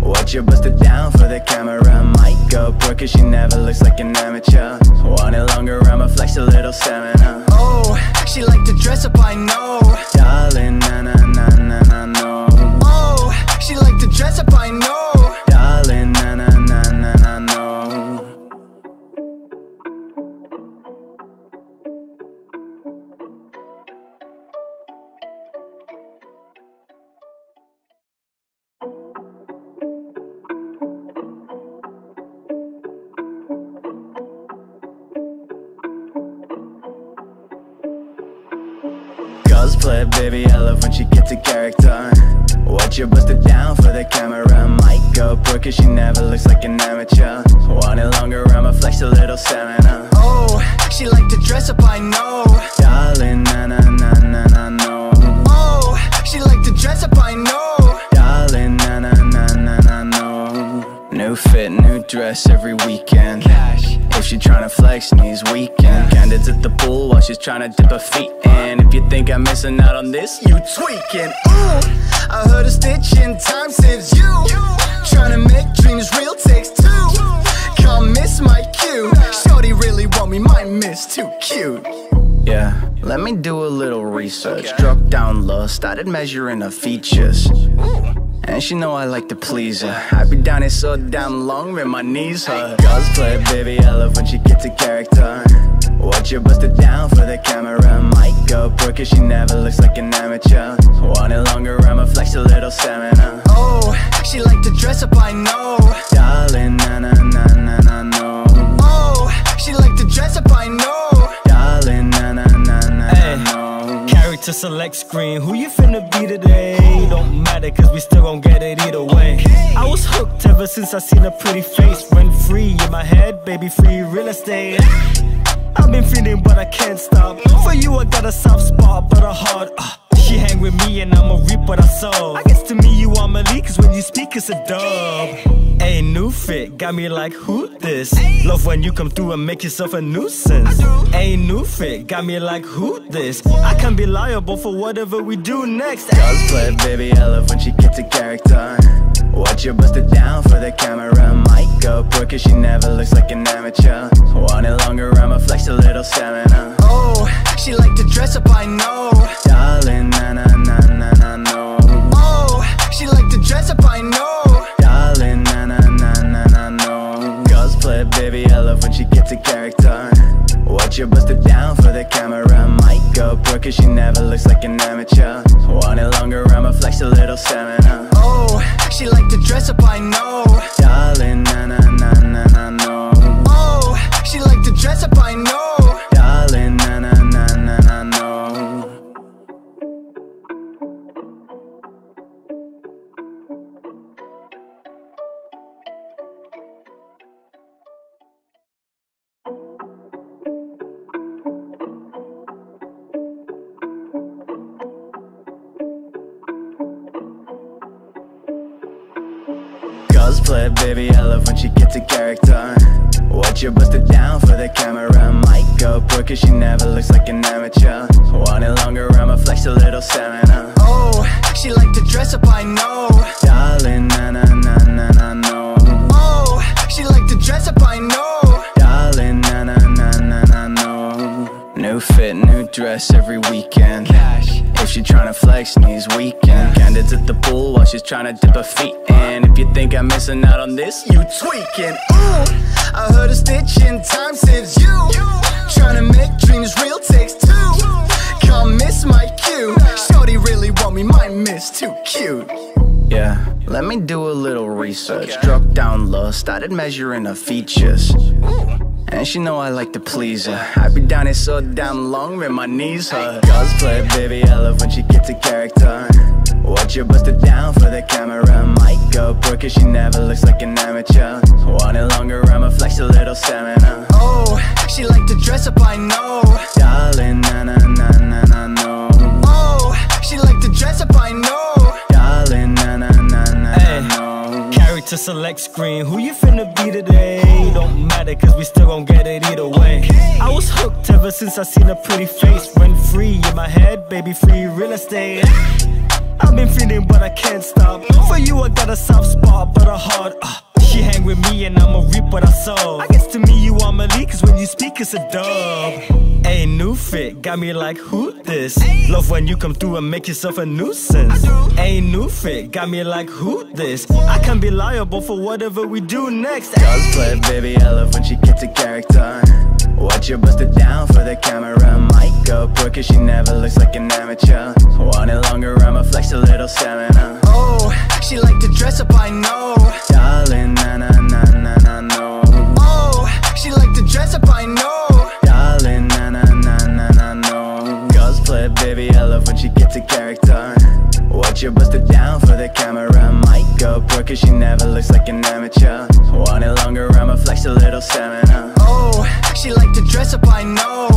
Watch her bust it down for the camera. Might go poor cause she never looks like an amateur. Want it longer, I'ma flex a little stamina. Oh, she like to dress up, I know. Darling, na na na na na no. Oh, she like to dress up, I know. Cosplay, baby, I love when she gets a character. Watch her bust it down for the camera Mic go broke cause she never looks like an amateur. Want it longer, I'ma flex a little stamina. Oh, she like to dress up, I know. Darling, na na na na na no. Oh, she like to dress up, I know. Darling, na na na na na no. New fit, new dress every weekend. Cash. If she tryna flex, knees weekend Candids at the pool while she's tryna dip her feet in You think I'm missing out on this, you tweaking Ooh, I heard a stitch in time saves you research. Struck down low, started measuring her features. And she know I like to please her. I be down here so damn long, man, my knees hurt. Cosplay, baby, I love when she gets a character. Watch her bust it down for the camera. Mic go broke cause she never looks like an amateur. Want it longer, I'ma flex a little stamina. Oh, she like to dress up, I know. Darling, select screen, who you finna be today? Don't matter, cause we still gon' get it either way. I was hooked ever since I seen a pretty face. Rent free in my head, baby, free real estate. I've been feeling, but I can't stop. For you, I got a soft spot, but a heart. Uh, she hang with me, and I'ma reap what I sow. I guess to me, you are Malik, cause when you speak, it's a dub. Hey, new fit, got me like, who this? Love when you come through and make yourself a nuisance. Hey, new fit, got me like, who this? I can be liable for whatever we do next. Cosplay, baby, I love when she gets a character Watch her bust it down for the camera Mic go broke cause she never looks like an amateur Want it longer, I'ma flex a little stamina Oh, she like to dress up, I know Darling, na na na na na no Oh, she like to dress up, I know Darling, na na na na na no Cosplay, baby, I love when she gets a character Watch her bust it down for the camera Mic go broke cause she never looks like an amateur Want it longer, I'ma flex a little stamina Oh, she like to dress up, I know Darling, na na na na na no Oh, she like to dress up, I know Cosplay, baby, I love when she gets a character. Watch her bust it down for the camera. Mic go broke cause she never looks like an amateur. Want it longer, I'ma flex a little stamina. Oh, she like to dress up, I know. Darling, na na na na na no. Oh, she like to dress up, I know. Darling, na na na na na no. New fit, new dress every weekend she tryna flex, knees weekend Candids at the pool while she's tryna dip her feet in. If you think I'm missing out on this, you tweaking. Ooh, I heard a stitch in time saves you. Tryna make dreams real takes two. Can't miss my cue. Shorty really want me, my miss too cute. Yeah, let me do a little research. Struck down low, started measuring her features and she know I like to please her. I be down here so damn long, man, my knees hurt. Cosplay, baby, I love when she gets a character. Watch her bust it down for the camera. Mic go broke cause she never looks like an amateur. Want it longer, I'ma flex a little stamina. Oh, she like to dress up, I know. Darling, na na na na na no. Oh, she like to dress up, I know no Character select screen, who you finna be today? Don't matter, cause we still gon' get it either way. I was hooked ever since I seen a pretty face. Rent free in my head, baby, free real estate. I've been feeling, but I can't stop. For you, I got a soft spot, but a heart. Uh, she hang with me, and I'ma reap what I sow. I guess to me, you are Malik, cause when you speak, it's a dub. Hey, new fit, got me like, who this? Love when you come through and make yourself a nuisance. Hey, new fit, got me like, who this? I can be liable for whatever we do next. Cosplay, baby, I love when she gets a character Watch her bust it down for the camera Mic go broke cause she never looks like an amateur Want it longer, I'ma flex a little stamina Oh, she like to dress up, I know cause she never looks like an amateur. Want it longer, I'ma flex a little stamina. Oh, she like to dress up, I know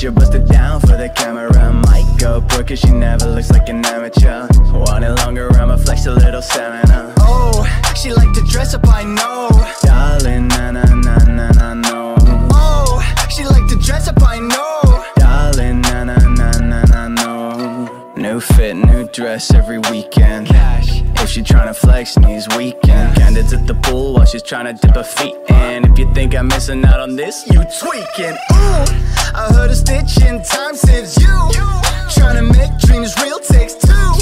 Watch her bust it down for the camera. Might go pro cause she never looks like an amateur. Want it longer, I'ma flex a little stamina. Oh, she like to dress up, I know. Darling, na na na na na no Oh, she like to dress up, I know New fit, new dress every weekend. Cash. If she tryna flex, knees weekend. Candids at the pool while she's tryna dip her feet in. If you think I'm missing out on this, you tweaking. Ooh, I heard a stitch in time saves you. Tryna make dreams real takes two.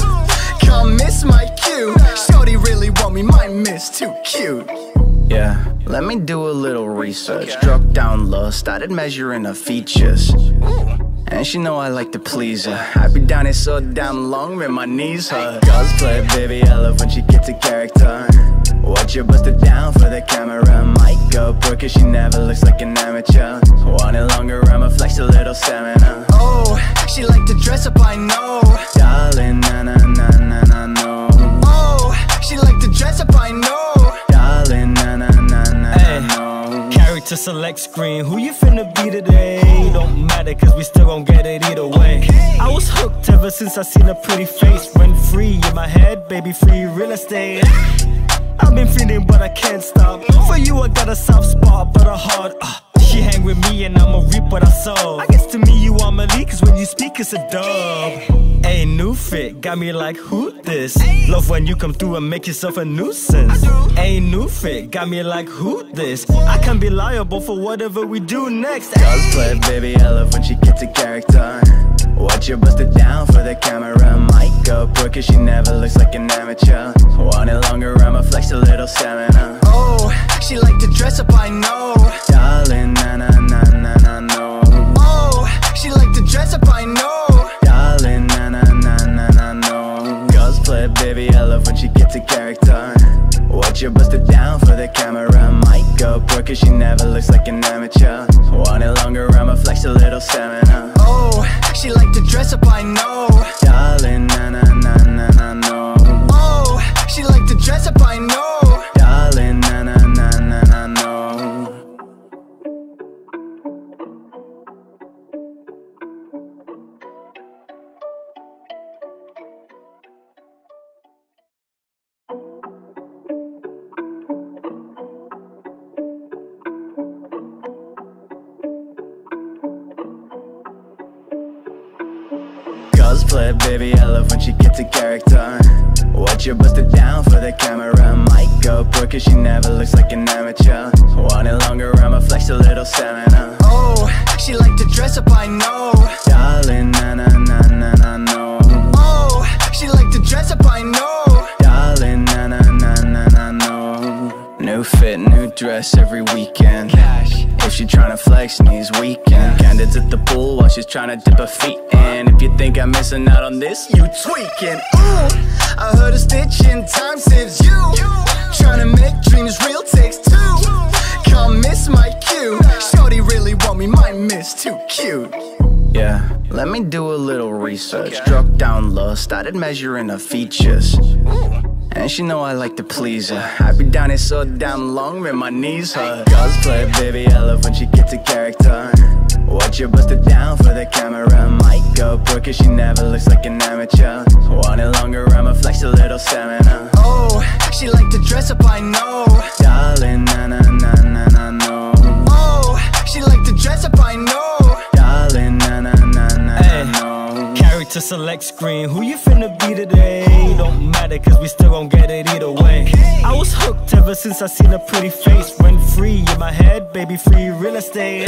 Can't miss my cue. Shorty really want me, might miss too cute Yeah, let me do a little research. Struck down low, started measuring her features. And she know I like to please her. I be down here so damn long, man, my knees hurt. Cosplay, baby, I love when she gets a character. Watch her bust it down for the camera. Might go pro cause she never looks like an amateur. Want it longer, I'ma flex a little stamina. Oh, she like to dress up, I know. Darling, na na na na na no. Oh, she like to dress up, I know Character select screen, who you finna be today? Don't matter, cause we still gon' get it either way. I was hooked ever since I seen a pretty face. Rent free in my head, baby, free real estate. I've been feeling, but I can't stop. For you, I got a soft spot, but a heart. Uh, she hang with me, and I'ma reap what I sow. I guess to me, you are Malik, cause when you speak, it's a dub. Hey, new fit, got me like, who this? Love when you come through and make yourself a nuisance. Hey, new fit, got me like, who this? I can be liable for whatever we do next. Cosplay, baby, I love when she gets a character Watch her bust it down for the camera go pro cause she never looks like an amateur Want it longer, I'ma flex a little stamina Oh, she like to dress up, I know Darling, na na na na na no Oh, she like to dress up, I know Darling, na na na na na no Cosplay, baby, I love when she gets a character Watch her bust it down for the camera Might go pro cause she never looks like an amateur Want it longer, I'ma flex a little stamina Oh, she like to dress up, I know Darling, na na na na na no Oh, she like to dress up, I know baby, I love when she gets a character. Watch her bust it down for the camera. Might go pro cause she never looks like an amateur. Want it longer, I'ma flex a little stamina. Oh, she like to dress up, I know. Darling, na na na na na no. Oh, she like to dress up, I know. Darling, na na na na na no. New fit, new dress every weekend. Cash. If she tryna flex, knees weekend Candids at the pool while she's tryna dip her feet in. If you think I'm missing out on this, you tweaking. Ooh, I heard a stitch in time saves you. Tryna make dreams real takes two. Can't miss my cue. Shorty really want me, might miss too cute. Yeah, let me do a little research. Struck down low, started measuring her features and she know I like to please her. I be down here so damn long, man, my knees hurt. Cosplay, baby, I love when she gets a character. Watch her bust it down for the camera. Might go pro cause she never looks like an amateur. Want it longer, I'ma flex a little stamina. Oh, she like to dress up, I know. Darling, na no Character select screen, who you finna be today? Don't matter, cause we still gon' get it either way. I was hooked ever since I seen a pretty face. Rent free in my head, baby, free real estate.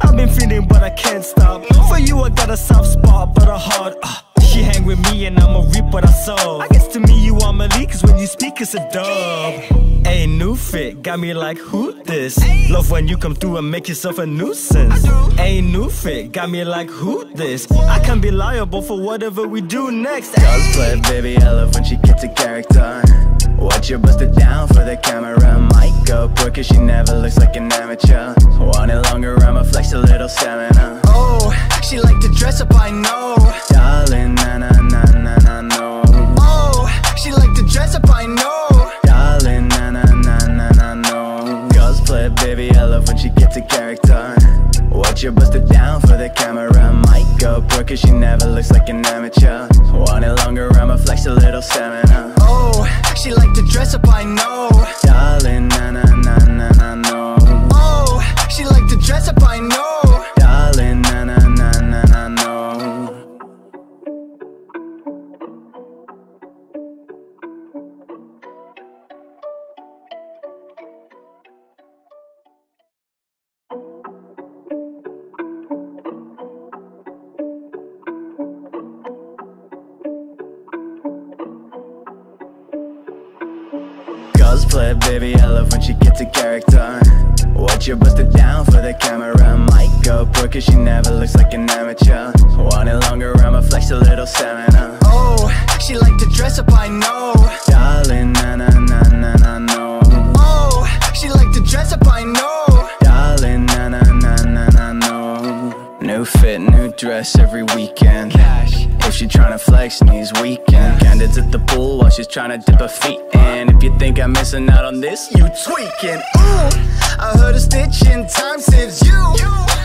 I've been feeling, but I can't stop. For you, I got a soft spot, but a heart. Uh, she hang with me and I'ma reap what I sow. I guess to me you are Malik, cause when you speak it's a dub. Hey, new fit, got me like, who this? Love when you come through and make yourself a nuisance. Hey, new fit, got me like, who this? I can be liable for whatever we do next. Cosplay, baby, I love when she gets a character. Watch her bust it down for the camera. Might go poor cause she never looks like an amateur. Want it longer, I'ma flex a little stamina. Oh, she like to dress up, I know. Darling, na na na na na no. Oh, she like to dress up, I know. Darling, na na na na na no. Cosplay, baby, I love when she gets a character. Watch her bust it down for the camera. Might go poor cause she never looks like an amateur. Want it longer, I'ma flex a little stamina. Oh, she like to dress up, I know. Darling, na na na na na no. Cosplay, baby, I love when she gets a character. Watch her bust it down for the camera. Might go poor cause she never looks like an amateur. Want it longer, I'ma flex a little stamina. Oh, she like to dress up, I know. Darling, na na na na na no. Oh, she like to dress up, I know. Darling, na na na na na no. New fit, new dress every weekend. If she tryna flex, needs weekend. Candidates at the pool while she's tryna dip her feet in. If you think I'm missing out on this, you tweaking. Ooh, I heard a stitch in time saves you.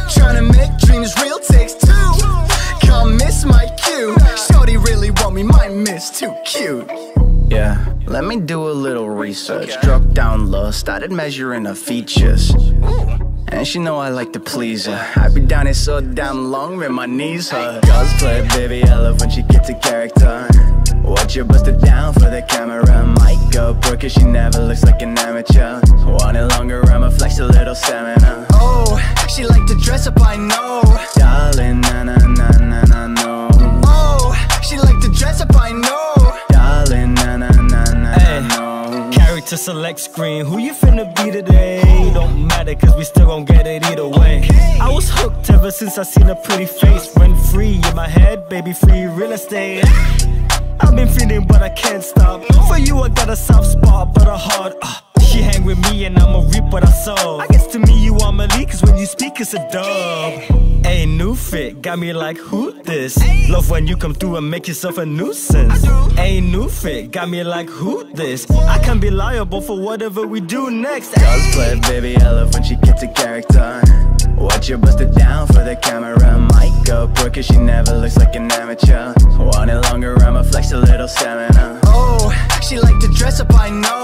Tryna make dreams real takes two. Can't miss my cue. Shorty really want me, my miss too cute. Yeah, let me do a little research. Struck down low, started measuring her features. And she know I like to please her. I be down here so damn long, and my knees hurt. Cosplay, baby, I love when she gets a character. Watch her bust it down for the camera. Might go poor cause she never looks like an amateur. Want it longer, I'ma flex a little stamina. Oh, she like to dress up, I know. Darling, na na na na na no. Oh, she like to dress up, I know. Character select screen, who you finna be today? Don't matter, cause we still gon' get it either way. I was hooked ever since I seen a pretty face. Rent free in my head, baby, free real estate. I've been feeling, but I can't stop. For you, I got a soft spot, but a heart. Uh, she hang with me and I'ma reap what I sow. I guess to me, you are Malik, cause when you speak, it's a dub. Hey, new fit, got me like, who this? Love when you come through and make yourself a nuisance. Hey, new fit, got me like, who this? I can be liable for whatever we do next. Cosplay, baby, I love when she gets a character. Watch her bust it down for the camera. Might go poor cause she never looks like an amateur. Want it longer, I'ma flex a little stamina. Oh, she like to dress up, I know.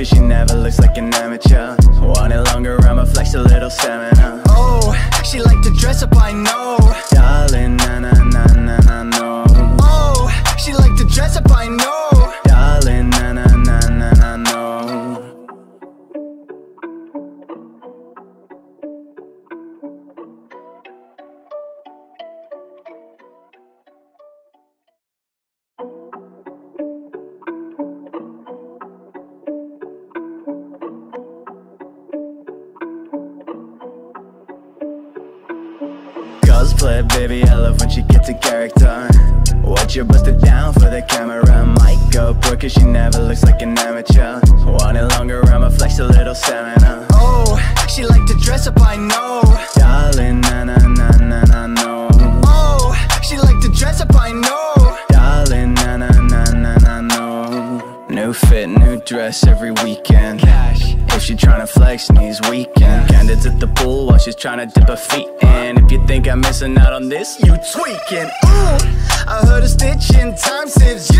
Cause she never looks like an amateur. Cause she never looks like an amateur. Want it longer, I'ma flex a little stamina. Oh, she like to dress up, I know. Darling, na na na na na no. Oh, she like to dress up, I know. Darling, na na na na na no. New fit, new dress every weekend. If she tryna flex, needs weekend. Candidates at the pool while she's tryna dip her feet in. If you think I'm missing out on this, you Tweaking. Ooh, I heard a stitch in time saves you.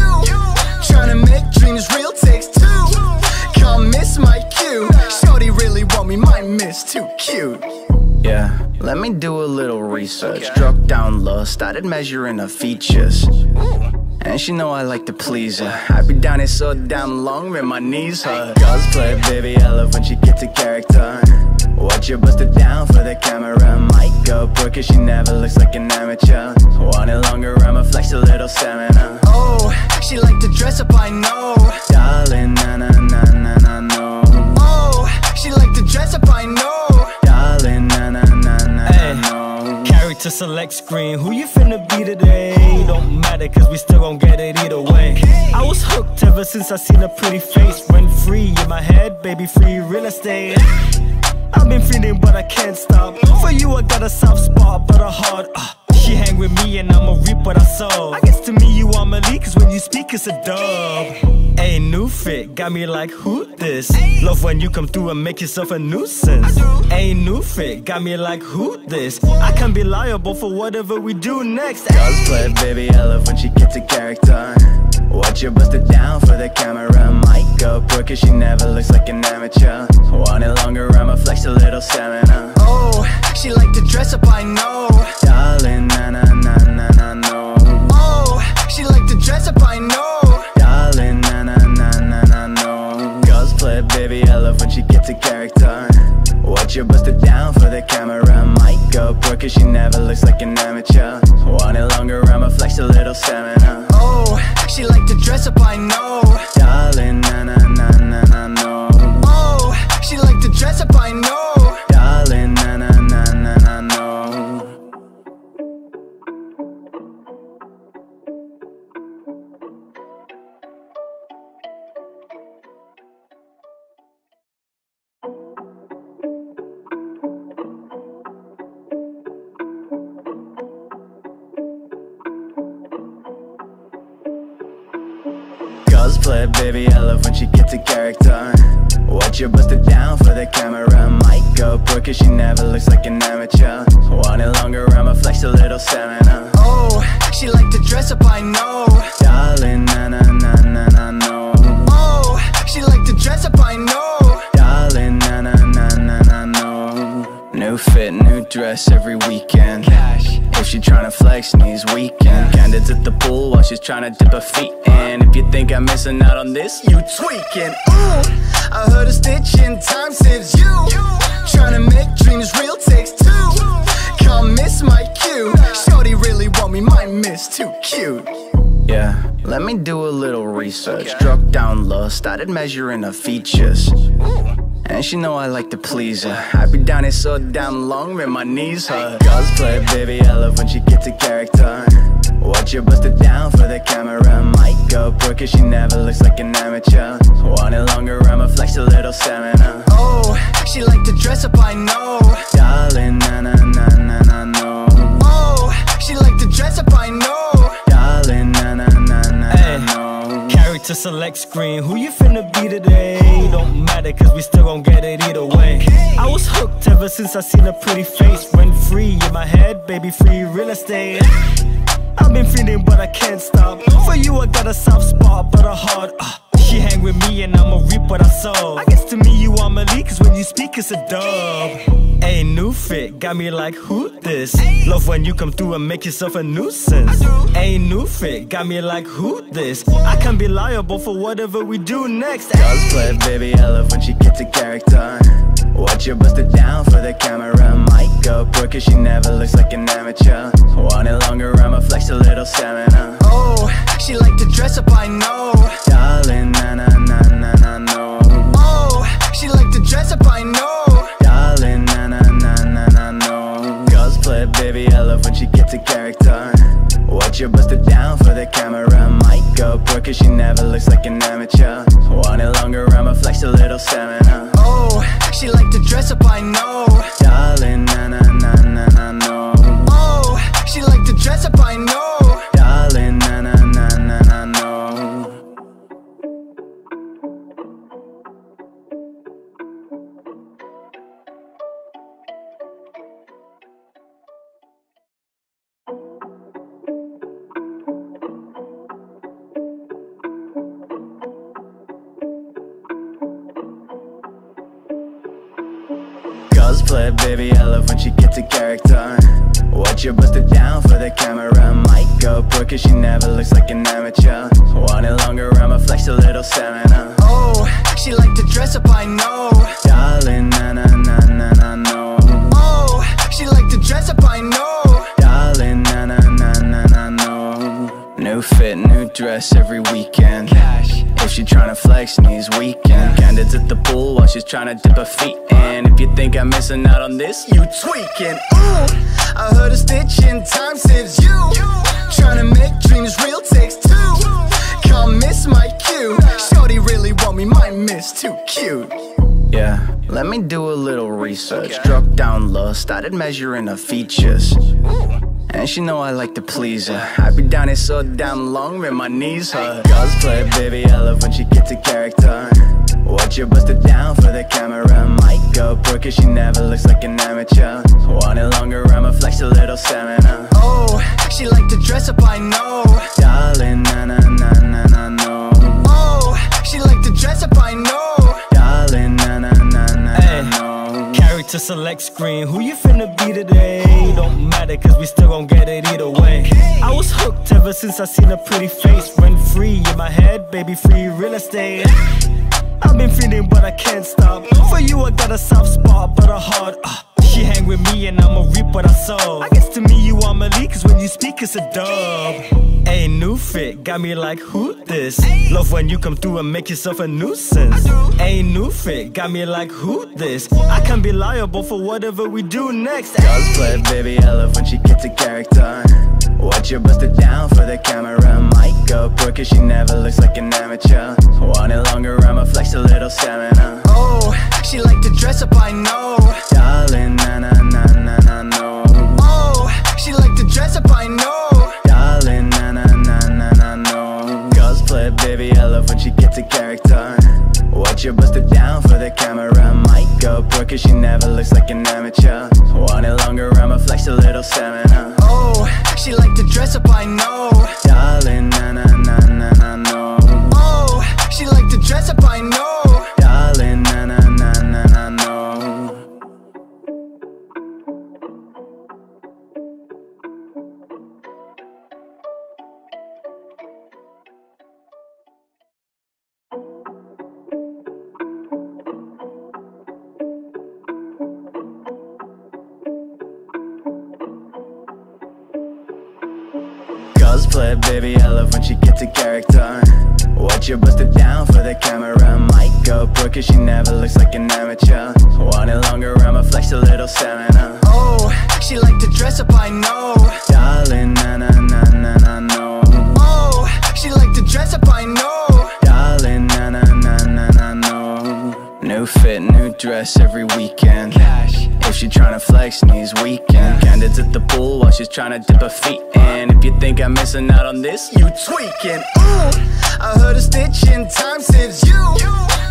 Let me do a little research. Struck down low, started measuring her features. And she know I like to please her. I be down here so damn long, when my knees hurt. Cosplay baby, I love when she gets a character. Watch her bust it down for the camera. Might go cause she never looks like an amateur. Want it longer, I'ma flex a little stamina. Oh, she like to dress up, I know. Darling, na na Character select screen, who you finna be today? Don't matter, cause we still gon' get it either way. I was hooked ever since I seen a pretty face. Rent free in my head, baby, free real estate. I've been feeling, but I can't stop. For you, I got a soft spot, but a heart. Uh, with me, and I'ma reap what I sow. I guess to me, you are Malik, cause when you speak, it's a dub. Hey, new fit, got me like, who this? Love when you come through and make yourself a nuisance. Hey, new fit, got me like, who this? I can be liable for whatever we do next. Cosplay baby, I love when she gets a character. Watch her bust it down for the camera. Might go poor cause she never looks like an amateur. Want it longer, I'ma flex a little stamina. Oh, she like to dress up, I know. Darling, na dress up, I know. Darling, na na na na na no. Cosplay baby, I love when she gets a character. Watch her bust it down for the camera. Might go poor cause she never looks like an amateur. Want it longer, I'ma flex a little stamina. Oh, she like to dress up, I know. Darling, na na na na na no. Oh, she like to dress up, I know. Love when she gets character. Watch her bust it down for the camera. Might go poor cause she never looks like an amateur. Want it longer, I'ma flex a little stamina. Oh, she like to dress up, I know. Darling, na na na na na no. Oh, she like to dress up, I know. Darling, na na na na na no. New fit, new dress every weekend. If she tryna flex, needs weekend. Candidates at the pool while she's tryna dip her feet in. If you think I'm missing out on this, you tweaking. Ooh, I heard a stitch in time saves you. Tryna make dreams real takes two. Can't miss my cue. Shorty really want me, my miss too cute. Yeah, let me do a little research. Struck down low, started measuring her features. And she know I like to please her. I be down here so damn long, when my knees hurt. Play baby, I love when she gets a character. Watch her bust it down for the camera. Might go poor cause she never looks like an amateur. Want it longer, I'ma flex a little stamina. Oh, she like to dress up, I know. Darling, na na na na na no. Oh, she like to dress up, I know. Darling, Character select screen, who you finna be today? Don't matter, cause we still gon' get it either way. I was hooked ever since I seen a pretty face. Rent free in my head, baby, free real estate. I've been feeling, but I can't stop. For you, I got a soft spot, but a heart. Uh, she hang with me, and I'ma reap what I sow. I guess to me, you are Malik, cause when you speak, it's a dub. Hey, new fit, got me like, who this? Love when you come through and make yourself a nuisance. Hey, new fit, got me like, who this? I can be liable for whatever we do next. Cosplay baby, I love when she gets a character. Watch her bust it down for the camera. Might go poor cause she never looks like an amateur. Want it longer, I'ma flex a little stamina. Oh, she like to dress up, I know. Darling, na na na na na no. Oh, she like to dress up, I know. Darling, na na na na na no. Cosplay baby, I love when she gets a character. Watch her bust it down for the camera. Might go poor cause she never looks like an amateur. Want it longer, I'ma flex a little stamina. Oh, she like to dress up, I know. Darling, na na Cosplay, baby, I love when she gets a character. Watch her bust it down for the camera. Might go broke cause she never looks like an amateur. Want it longer, I'ma flex a little stamina. Oh, she like to dress up, I know. Darling, na na na na na no. Oh, she like to dress up, I know. Darling, na na na na na no. New fit, new dress every weekend. Cash. If she tryna flex, knees weekend Candids at the pool while she's tryna dip her feet in. If you think I'm missing out on this, you tweaking. Ooh, I heard a stitch in time saves you. Tryna make dreams real takes two. Can't miss my cue. Shorty really want me, might miss too cute. Yeah, let me do a little research. Struck down low, started measuring her features. And she know I like to please her. I be down here so damn long, man, my knees hurt. Cosplay baby, I love when she gets a character. Watch her bust it down for the camera. Might go broke cause she never looks like an amateur. Want it longer, I'ma flex a little stamina. Oh, she like to dress up, I know. Darling, na na na na na no. Oh, she like to dress up, I know select screen, who you finna be today? Don't matter, cause we still gon' get it either way. I was hooked ever since I seen a pretty face. Rent free in my head, baby, free real estate. I've been feeling, but I can't stop. For you, I got a soft spot, but a heart. Uh, she hang with me, and I'ma reap what I sow. I guess to me, you are Malik, cause when you speak, it's a dub. Hey, new fit, got me like, who this? Love when you come through and make yourself a nuisance. Hey, new fit, got me like, who this? I can be liable for whatever we do next. Cosplay, baby, I love when she gets a character Watch her bust it down for the camera Might go broke cause she never looks like an amateur Want it longer, I'ma flex a little stamina Oh, she like to dress up, I know Darling, cause she never looks like an amateur you Ooh, I heard a stitch in time saves you.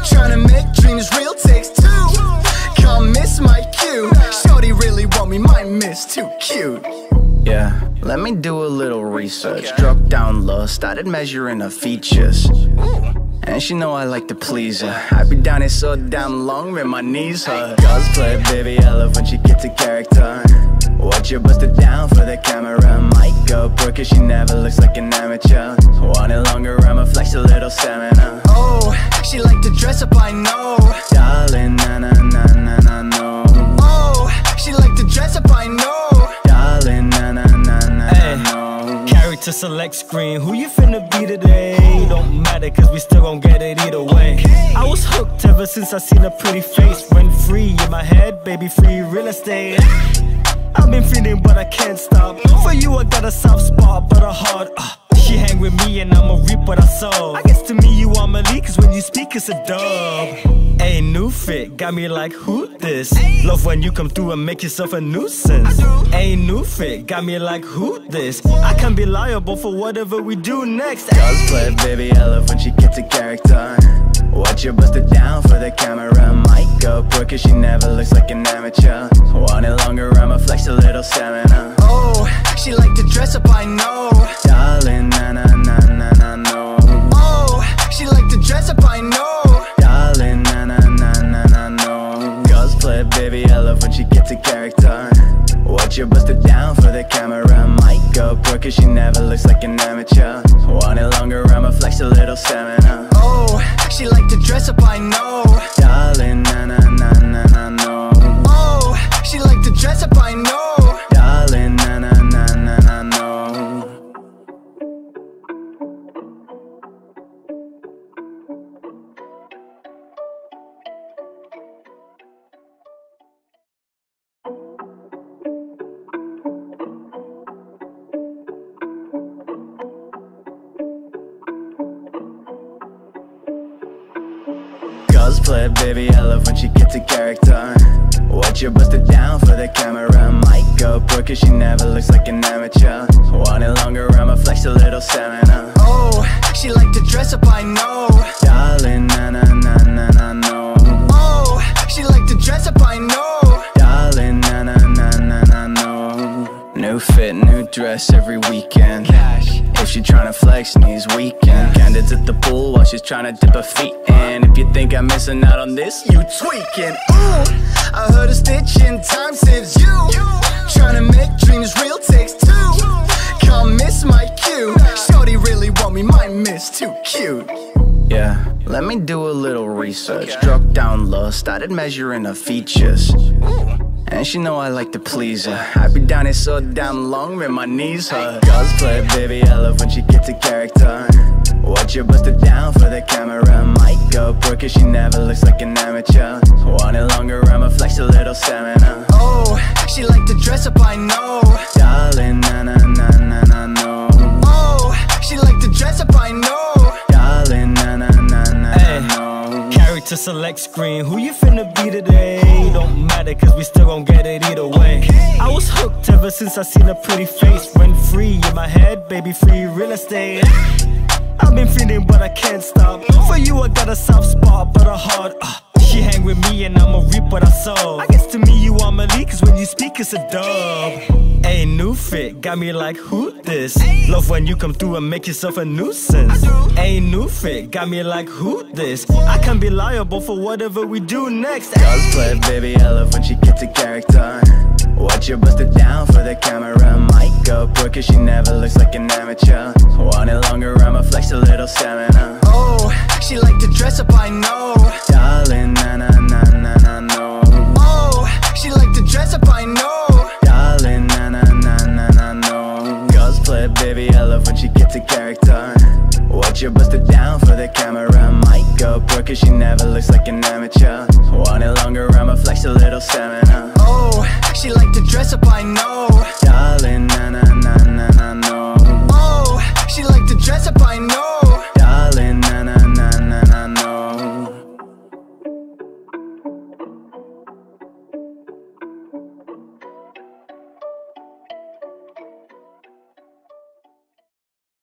Tryna make dreams real takes two. Can't miss my cue. Shorty really want me, might miss too cute. Yeah, let me do a little research. Struck down low, started measuring her features. And she know I like to please her. I be down here so damn long, man, my knees hurt. Cosplay, baby, I love when she gets a character Watch her bust it down for the camera Might go broke cause she never looks like an amateur Want it longer, I'ma flex a little stamina Oh, she like to dress up, I know Darling, na na na na na no Oh, she like to dress up, I know Darling, na na na na Hey. no Character select screen, who you finna be today? Don't matter, cause we still gon' get it either way. I was hooked ever since I seen a pretty face. Rent free in my head, baby, free real estate. I've been feeling, but I can't stop. For you, I got a soft spot, but a heart. Uh, she hang with me, and I'ma reap what I sow. I guess to me, you are Malik, cause when you speak, it's a dub. Hey, new fit, got me like, who this? Love when you come through and make yourself a nuisance. Hey, new fit, got me like, who this? I can be liable for whatever we do next. Cosplay, baby, I love when she gets a character Watch her bust it down for the camera Might go broke cause she never looks like an amateur Want it longer, I'ma flex a little stamina Oh, she like to dress up, I know Darling, na na na na na no Oh, she like to dress up, I know Darling, na na na na na no Cosplay, baby, I love when she gets a character. Watch her bust it down for the camera. Mic up, bro, cause she never looks like an amateur. Want it longer, I'ma flex a little stamina. She like to dress up, I know. Darling, na na na na na no. When she gets a character. Watch her bust it down for the camera. Mic up, bro, cause she never looks like an amateur. Want it longer, I'ma flex a little stamina. Oh, she like to dress up, I know. Darling, na na na na na no. Oh, she like to dress up, I know. New fit, new dress every weekend. Cash. If she tryna flex, knees weekend. Candidates at the pool while she's tryna dip her feet in. If you think I'm missing out on this, you tweaking. Ooh, I heard a stitch in time saves you. Tryna make dreams real takes two. Can't miss my cue. Shorty really want me, my miss too cute. Yeah, let me do a little research. Struck down low, started measuring her features. And she know I like to please her. I be down here so damn long, man, my knees hurt. Cosplay, baby, I love when she gets a character. Watch her bust it down for the camera. Mic up, bro, cause she never looks like an amateur. Want it longer, I'ma flex a little stamina. Oh, she like to dress up, I know. Darling, na na na na na no. Oh, she like to dress up, I know. Character select screen, who you finna be today? Don't matter, cause we still gon' get it either way. I was hooked ever since I seen a pretty face. Rent free in my head, baby, free real estate. I've been feeling, but I can't stop. For you, I got a soft spot, but a heart. Uh, she hang with me, and I'ma reap what I sow. I guess to me, you are Malik, cause when you speak, it's a dub. Hey, new fit, got me like, who this? Love when you come through and make yourself a nuisance. Hey, new fit, got me like, who this? I can be liable for whatever we do next. Cosplay, baby, I love when she gets a character. Watch her bust it down for the camera. Mic up, bro, cause she never looks like an amateur. Want it longer, I'ma flex a little stamina. She like to dress up, I know Darling, na na na na na no Oh, she like to dress up, I know Darling, na na na na na no Cosplay, baby, I love when she gets a character Watch her bust it down for the camera Might go broke cause she never looks like an amateur Want it longer, I'ma flex a little stamina Oh, she like to dress up, I know Darling, na na na na na no Oh, she like to dress up, I know